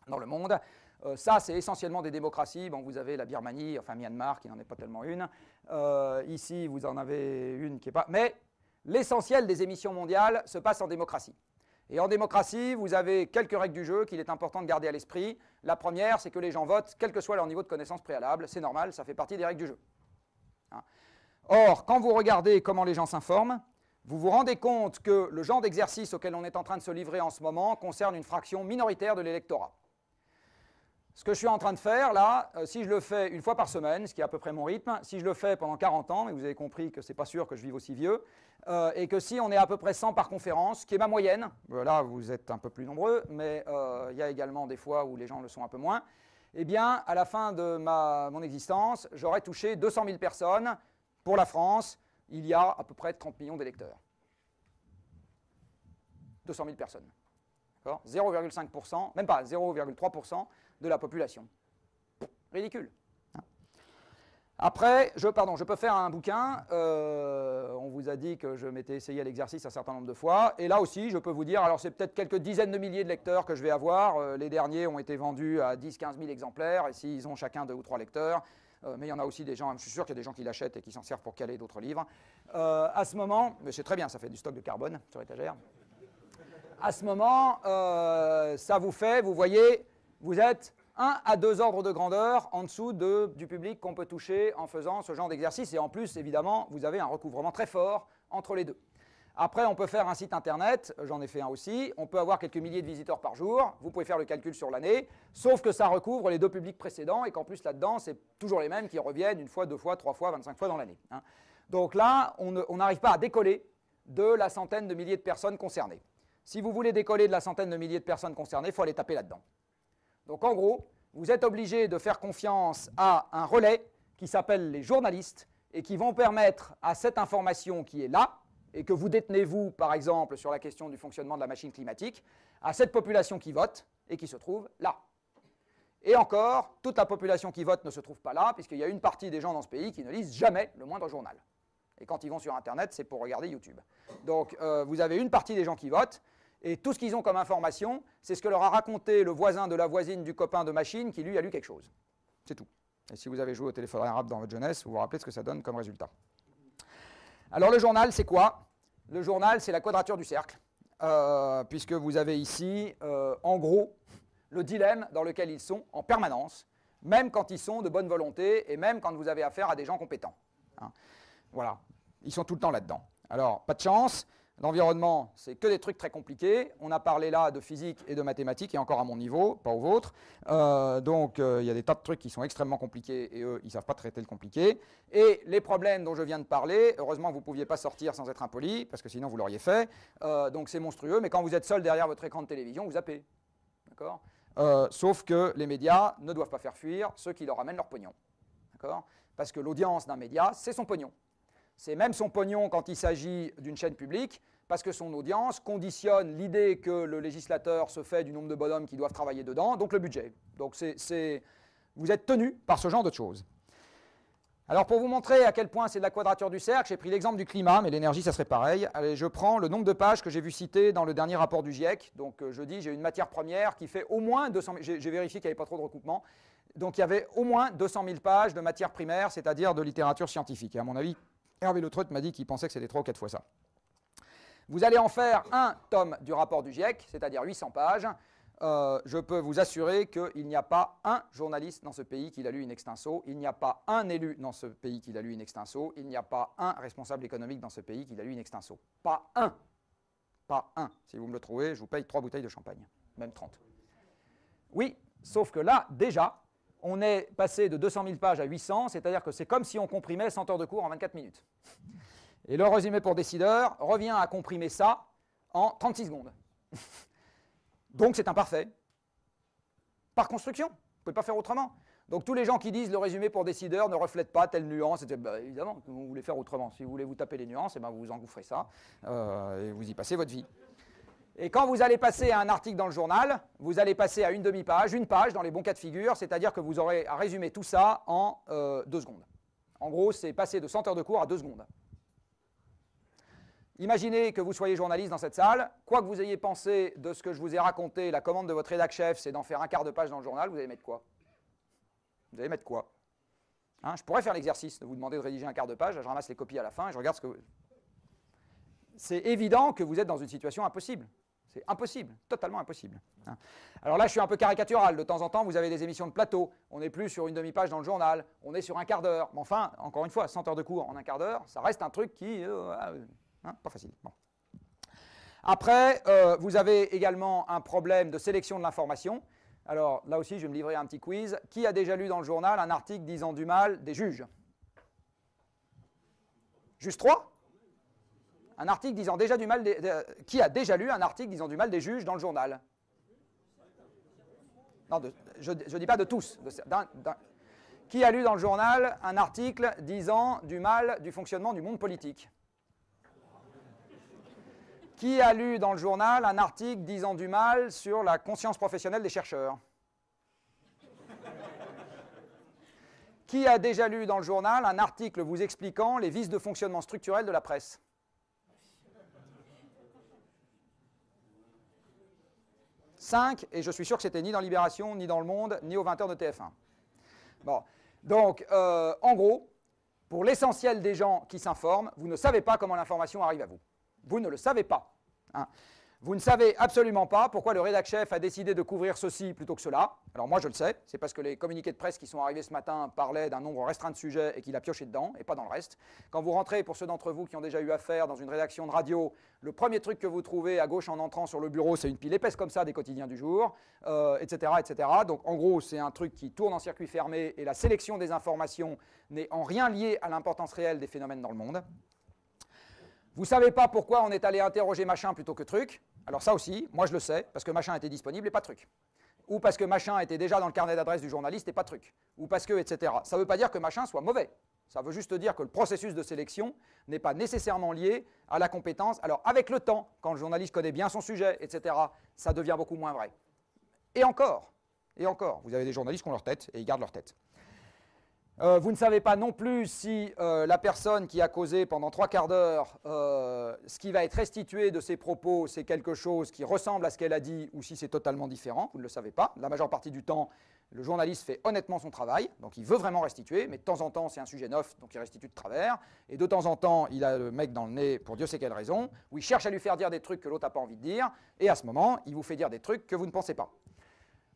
dans le monde. Euh, ça, c'est essentiellement des démocraties. Bon, vous avez la Birmanie, enfin Myanmar, qui n'en est pas tellement une. Euh, ici, vous en avez une qui n'est pas... Mais l'essentiel des émissions mondiales se passe en démocratie. Et en démocratie, vous avez quelques règles du jeu qu'il est important de garder à l'esprit. La première, c'est que les gens votent, quel que soit leur niveau de connaissance préalable. C'est normal, ça fait partie des règles du jeu. Hein. Or, quand vous regardez comment les gens s'informent, vous vous rendez compte que le genre d'exercice auquel on est en train de se livrer en ce moment concerne une fraction minoritaire de l'électorat. Ce que je suis en train de faire là, euh, si je le fais une fois par semaine, ce qui est à peu près mon rythme, si je le fais pendant 40 ans, et vous avez compris que ce n'est pas sûr que je vive aussi vieux, euh, et que si on est à peu près 100 par conférence, qui est ma moyenne, euh, là vous êtes un peu plus nombreux, mais il y a également des fois où les gens le sont un peu moins, eh bien à la fin de ma, mon existence, j'aurais touché 200 000 personnes. Pour la France, il y a à peu près 30 millions d'électeurs. 200 000 personnes. 0,5%, même pas 0,3% de la population. Ridicule. Après, je, pardon, je peux faire un bouquin. Euh, on vous a dit que je m'étais essayé à l'exercice un certain nombre de fois. Et là aussi, je peux vous dire, alors c'est peut-être quelques dizaines de milliers de lecteurs que je vais avoir. Euh, les derniers ont été vendus à 10-15 000 exemplaires. Et s'ils ont chacun deux ou trois lecteurs, euh, mais il y en a aussi des gens, je suis sûr qu'il y a des gens qui l'achètent et qui s'en servent pour caler d'autres livres. à ce moment, mais c'est très bien, ça fait du stock de carbone sur étagère. À ce moment, ça vous fait, vous voyez, vous êtes un à deux ordres de grandeur en dessous du public qu'on peut toucher en faisant ce genre d'exercice. Et en plus, évidemment, vous avez un recouvrement très fort entre les deux. Après, on peut faire un site internet, j'en ai fait un aussi, on peut avoir quelques milliers de visiteurs par jour, vous pouvez faire le calcul sur l'année, sauf que ça recouvre les deux publics précédents et qu'en plus là-dedans, c'est toujours les mêmes qui reviennent une fois, deux fois, trois fois, 25 fois dans l'année. Hein. Donc là, on n'arrive pas à décoller de la centaine de milliers de personnes concernées. Si vous voulez décoller de la centaine de milliers de personnes concernées, il faut aller taper là-dedans. Donc en gros, vous êtes obligé de faire confiance à un relais qui s'appelle les journalistes et qui vont permettre à cette information qui est là, et que vous détenez, vous, par exemple, sur la question du fonctionnement de la machine climatique, à cette population qui vote et qui se trouve là. Et encore, toute la population qui vote ne se trouve pas là, puisqu'il y a une partie des gens dans ce pays qui ne lisent jamais le moindre journal. Et quand ils vont sur Internet, c'est pour regarder YouTube. Donc euh, vous avez une partie des gens qui votent, et tout ce qu'ils ont comme information, c'est ce que leur a raconté le voisin de la voisine du copain de machine qui lui a lu quelque chose. C'est tout. Et si vous avez joué au téléphone arabe dans votre jeunesse, vous vous rappelez ce que ça donne comme résultat. Alors le journal, c'est quoi? Le journal, c'est la quadrature du cercle, euh, puisque vous avez ici, euh, en gros, le dilemme dans lequel ils sont en permanence, même quand ils sont de bonne volonté et même quand vous avez affaire à des gens compétents. Hein. Voilà, ils sont tout le temps là-dedans. Alors, pas de chance, L'environnement, c'est que des trucs très compliqués. On a parlé là de physique et de mathématiques, et encore à mon niveau, pas au vôtre. Euh, donc, euh, il y a des tas de trucs qui sont extrêmement compliqués, et eux, ils ne savent pas traiter le compliqué. Et les problèmes dont je viens de parler, heureusement, vous ne pouviez pas sortir sans être impoli, parce que sinon, vous l'auriez fait. Euh, donc, c'est monstrueux, mais quand vous êtes seul derrière votre écran de télévision, vous zappez. D'accord? Sauf que les médias ne doivent pas faire fuir ceux qui leur amènent leur pognon. D'accord? Parce que l'audience d'un média, c'est son pognon. C'est même son pognon quand il s'agit d'une chaîne publique, parce que son audience conditionne l'idée que le législateur se fait du nombre de bonhommes qui doivent travailler dedans, donc le budget. Donc vous êtes tenu par ce genre de choses. Alors pour vous montrer à quel point c'est de la quadrature du cercle, j'ai pris l'exemple du climat, mais l'énergie ça serait pareil. Allez, je prends le nombre de pages que j'ai vu citer dans le dernier rapport du GIEC. Donc euh, je dis j'ai une matière première qui fait au moins 200 000, j'ai vérifié qu'il n'y avait pas trop de recoupement. Donc il y avait au moins 200 000 pages de matière primaire, c'est-à-dire de littérature scientifique. À mon avis, Hervé Le m'a dit qu'il pensait que c'était trois ou quatre fois ça. Vous allez en faire un tome du rapport du GIEC, c'est-à-dire 800 pages. Euh, je peux vous assurer qu'il n'y a pas un journaliste dans ce pays qui l'a lu in extenso, il n'y a pas un élu dans ce pays qui l'a lu in extenso, il n'y a pas un responsable économique dans ce pays qui l'a lu in extenso. Pas un. Pas un. Si vous me le trouvez, je vous paye trois bouteilles de champagne, même 30. Oui, sauf que là, déjà, on est passé de 200 000 pages à 800, c'est-à-dire que c'est comme si on comprimait 100 heures de cours en 24 minutes. Et le résumé pour décideur revient à comprimer ça en 36 secondes. Donc c'est imparfait. Par construction, vous ne pouvez pas faire autrement. Donc tous les gens qui disent le résumé pour décideur ne reflète pas telle nuance, bah, évidemment, vous voulez faire autrement. Si vous voulez vous taper les nuances, eh ben, vous vous engouffrez ça euh, et vous y passez votre vie. Et quand vous allez passer à un article dans le journal, vous allez passer à une demi-page, une page dans les bons cas de figure, c'est-à-dire que vous aurez à résumer tout ça en euh, deux secondes. En gros, c'est passer de 100 heures de cours à deux secondes. Imaginez que vous soyez journaliste dans cette salle, quoi que vous ayez pensé de ce que je vous ai raconté, la commande de votre rédac chef, c'est d'en faire un quart de page dans le journal, vous allez mettre quoi? Vous allez mettre quoi? Hein, Je pourrais faire l'exercice de vous demander de rédiger un quart de page, je ramasse les copies à la fin et je regarde ce que... C'est évident que vous êtes dans une situation impossible. C'est impossible, totalement impossible. Hein. Alors là, je suis un peu caricatural. De temps en temps, vous avez des émissions de plateau. On n'est plus sur une demi-page dans le journal. On est sur un quart d'heure. Mais enfin, encore une fois, 100 heures de cours en un quart d'heure, ça reste un truc qui... Euh, Hein, pas facile. Après, euh, vous avez également un problème de sélection de l'information. Alors là aussi, je vais me livrer un petit quiz. Qui a déjà lu dans le journal un article disant du mal des juges? Juste trois? Un article disant déjà du mal Qui a déjà lu un article disant du mal des juges dans le journal. Non, je ne dis pas de tous. Qui a lu dans le journal un article disant du mal du fonctionnement du monde politique? Qui a lu dans le journal un article disant du mal sur la conscience professionnelle des chercheurs? Qui a déjà lu dans le journal un article vous expliquant les vices de fonctionnement structurel de la presse? Cinq, et je suis sûr que c'était ni dans Libération, ni dans Le Monde, ni aux 20h de TF1. Bon, donc, euh, en gros, pour l'essentiel des gens qui s'informent, vous ne savez pas comment l'information arrive à vous. Vous ne le savez pas. Hein. Vous ne savez absolument pas pourquoi le rédac chef a décidé de couvrir ceci plutôt que cela. Alors moi je le sais, c'est parce que les communiqués de presse qui sont arrivés ce matin parlaient d'un nombre restreint de sujets et qu'il a pioché dedans et pas dans le reste. Quand vous rentrez, pour ceux d'entre vous qui ont déjà eu affaire dans une rédaction de radio, le premier truc que vous trouvez à gauche en entrant sur le bureau, c'est une pile épaisse comme ça des quotidiens du jour, etc., euh, etc. Donc en gros, c'est un truc qui tourne en circuit fermé et la sélection des informations n'est en rien liée à l'importance réelle des phénomènes dans le monde. Vous savez pas pourquoi on est allé interroger machin plutôt que truc. Alors ça aussi, moi je le sais, parce que machin était disponible et pas truc. Ou parce que machin était déjà dans le carnet d'adresse du journaliste et pas truc. Ou parce que, etc. Ça ne veut pas dire que machin soit mauvais. Ça veut juste dire que le processus de sélection n'est pas nécessairement lié à la compétence. Alors avec le temps, quand le journaliste connaît bien son sujet, etc., ça devient beaucoup moins vrai. Et encore, et encore, vous avez des journalistes qui ont leur tête et ils gardent leur tête. Euh, vous ne savez pas non plus si euh, la personne qui a causé pendant trois quarts d'heure, euh, ce qui va être restitué de ses propos, c'est quelque chose qui ressemble à ce qu'elle a dit ou si c'est totalement différent. Vous ne le savez pas. La majeure partie du temps, le journaliste fait honnêtement son travail, donc il veut vraiment restituer, mais de temps en temps, c'est un sujet neuf, donc il restitue de travers. Et de temps en temps, il a le mec dans le nez pour Dieu sait quelle raison, où il cherche à lui faire dire des trucs que l'autre n'a pas envie de dire, et à ce moment, il vous fait dire des trucs que vous ne pensez pas.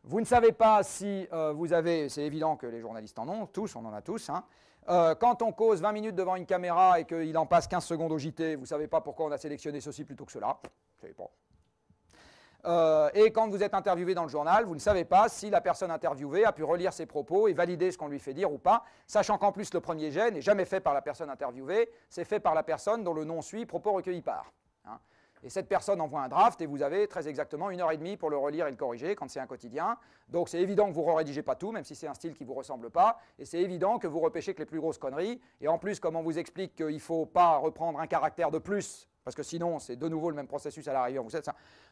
Vous ne savez pas si euh, vous avez, c'est évident que les journalistes en ont, tous, on en a tous. Hein. Euh, quand on cause 20 minutes devant une caméra et qu'il en passe 15 secondes au JT, vous ne savez pas pourquoi on a sélectionné ceci plutôt que cela. Pas. Euh, et quand vous êtes interviewé dans le journal, vous ne savez pas si la personne interviewée a pu relire ses propos et valider ce qu'on lui fait dire ou pas, sachant qu'en plus le premier jet n'est jamais fait par la personne interviewée, c'est fait par la personne dont le nom suit propos recueillis par. Et cette personne envoie un draft et vous avez très exactement une heure et demie pour le relire et le corriger quand c'est un quotidien. Donc c'est évident que vous ne rédigez pas tout, même si c'est un style qui ne vous ressemble pas. Et c'est évident que vous repêchez que les plus grosses conneries. Et en plus, comme on vous explique qu'il ne faut pas reprendre un caractère de plus, parce que sinon c'est de nouveau le même processus à l'arrivée. Vous ça.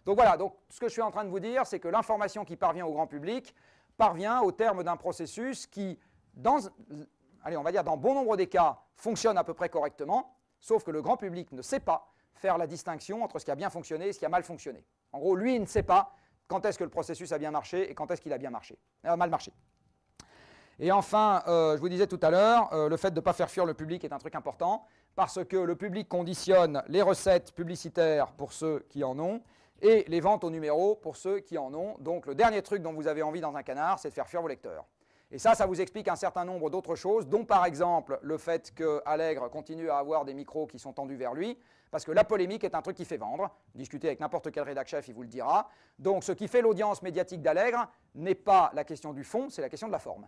Donc voilà, donc ce que je suis en train de vous dire, c'est que l'information qui parvient au grand public parvient au terme d'un processus qui, dans, allez, on va dire dans bon nombre des cas, fonctionne à peu près correctement, sauf que le grand public ne sait pas faire la distinction entre ce qui a bien fonctionné et ce qui a mal fonctionné. En gros, lui, il ne sait pas quand est-ce que le processus a bien marché et quand est-ce qu'il a bien marché, euh, mal marché. Et enfin, euh, je vous disais tout à l'heure, euh, le fait de ne pas faire fuir le public est un truc important, parce que le public conditionne les recettes publicitaires pour ceux qui en ont, et les ventes au numéro pour ceux qui en ont. Donc le dernier truc dont vous avez envie dans un canard, c'est de faire fuir vos lecteurs. Et ça, ça vous explique un certain nombre d'autres choses, dont par exemple le fait que Allègre continue à avoir des micros qui sont tendus vers lui, parce que la polémique est un truc qui fait vendre. Discutez avec n'importe quel rédac chef, il vous le dira. Donc ce qui fait l'audience médiatique d'Allègre n'est pas la question du fond, c'est la question de la forme.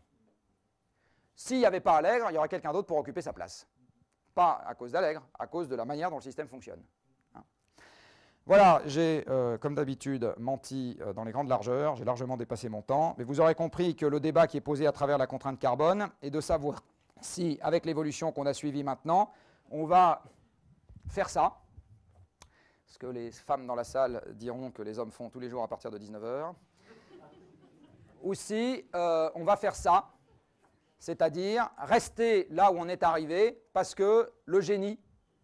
S'il n'y avait pas Allègre, il y aurait quelqu'un d'autre pour occuper sa place. Pas à cause d'Allègre, à cause de la manière dont le système fonctionne. Hein. Voilà, j'ai, euh, comme d'habitude, menti euh, dans les grandes largeurs, j'ai largement dépassé mon temps, mais vous aurez compris que le débat qui est posé à travers la contrainte carbone est de savoir si, avec l'évolution qu'on a suivie maintenant, on va faire ça, ce que les femmes dans la salle diront que les hommes font tous les jours à partir de 19h, ou si on va faire ça, c'est-à-dire rester là où on est arrivé, parce que le génie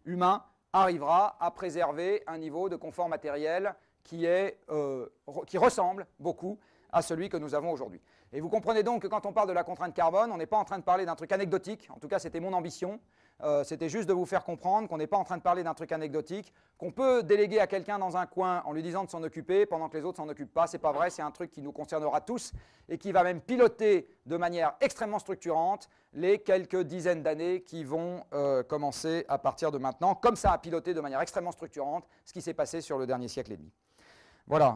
humain arrivera à préserver un niveau de confort matériel qui, est, euh, qui ressemble beaucoup à celui que nous avons aujourd'hui. Et vous comprenez donc que quand on parle de la contrainte carbone, on n'est pas en train de parler d'un truc anecdotique, en tout cas c'était mon ambition, euh, c'était juste de vous faire comprendre qu'on n'est pas en train de parler d'un truc anecdotique, qu'on peut déléguer à quelqu'un dans un coin en lui disant de s'en occuper pendant que les autres s'en occupent pas. C'est pas vrai, c'est un truc qui nous concernera tous et qui va même piloter de manière extrêmement structurante les quelques dizaines d'années qui vont euh, commencer à partir de maintenant, comme ça a piloté de manière extrêmement structurante ce qui s'est passé sur le dernier siècle et demi. Voilà,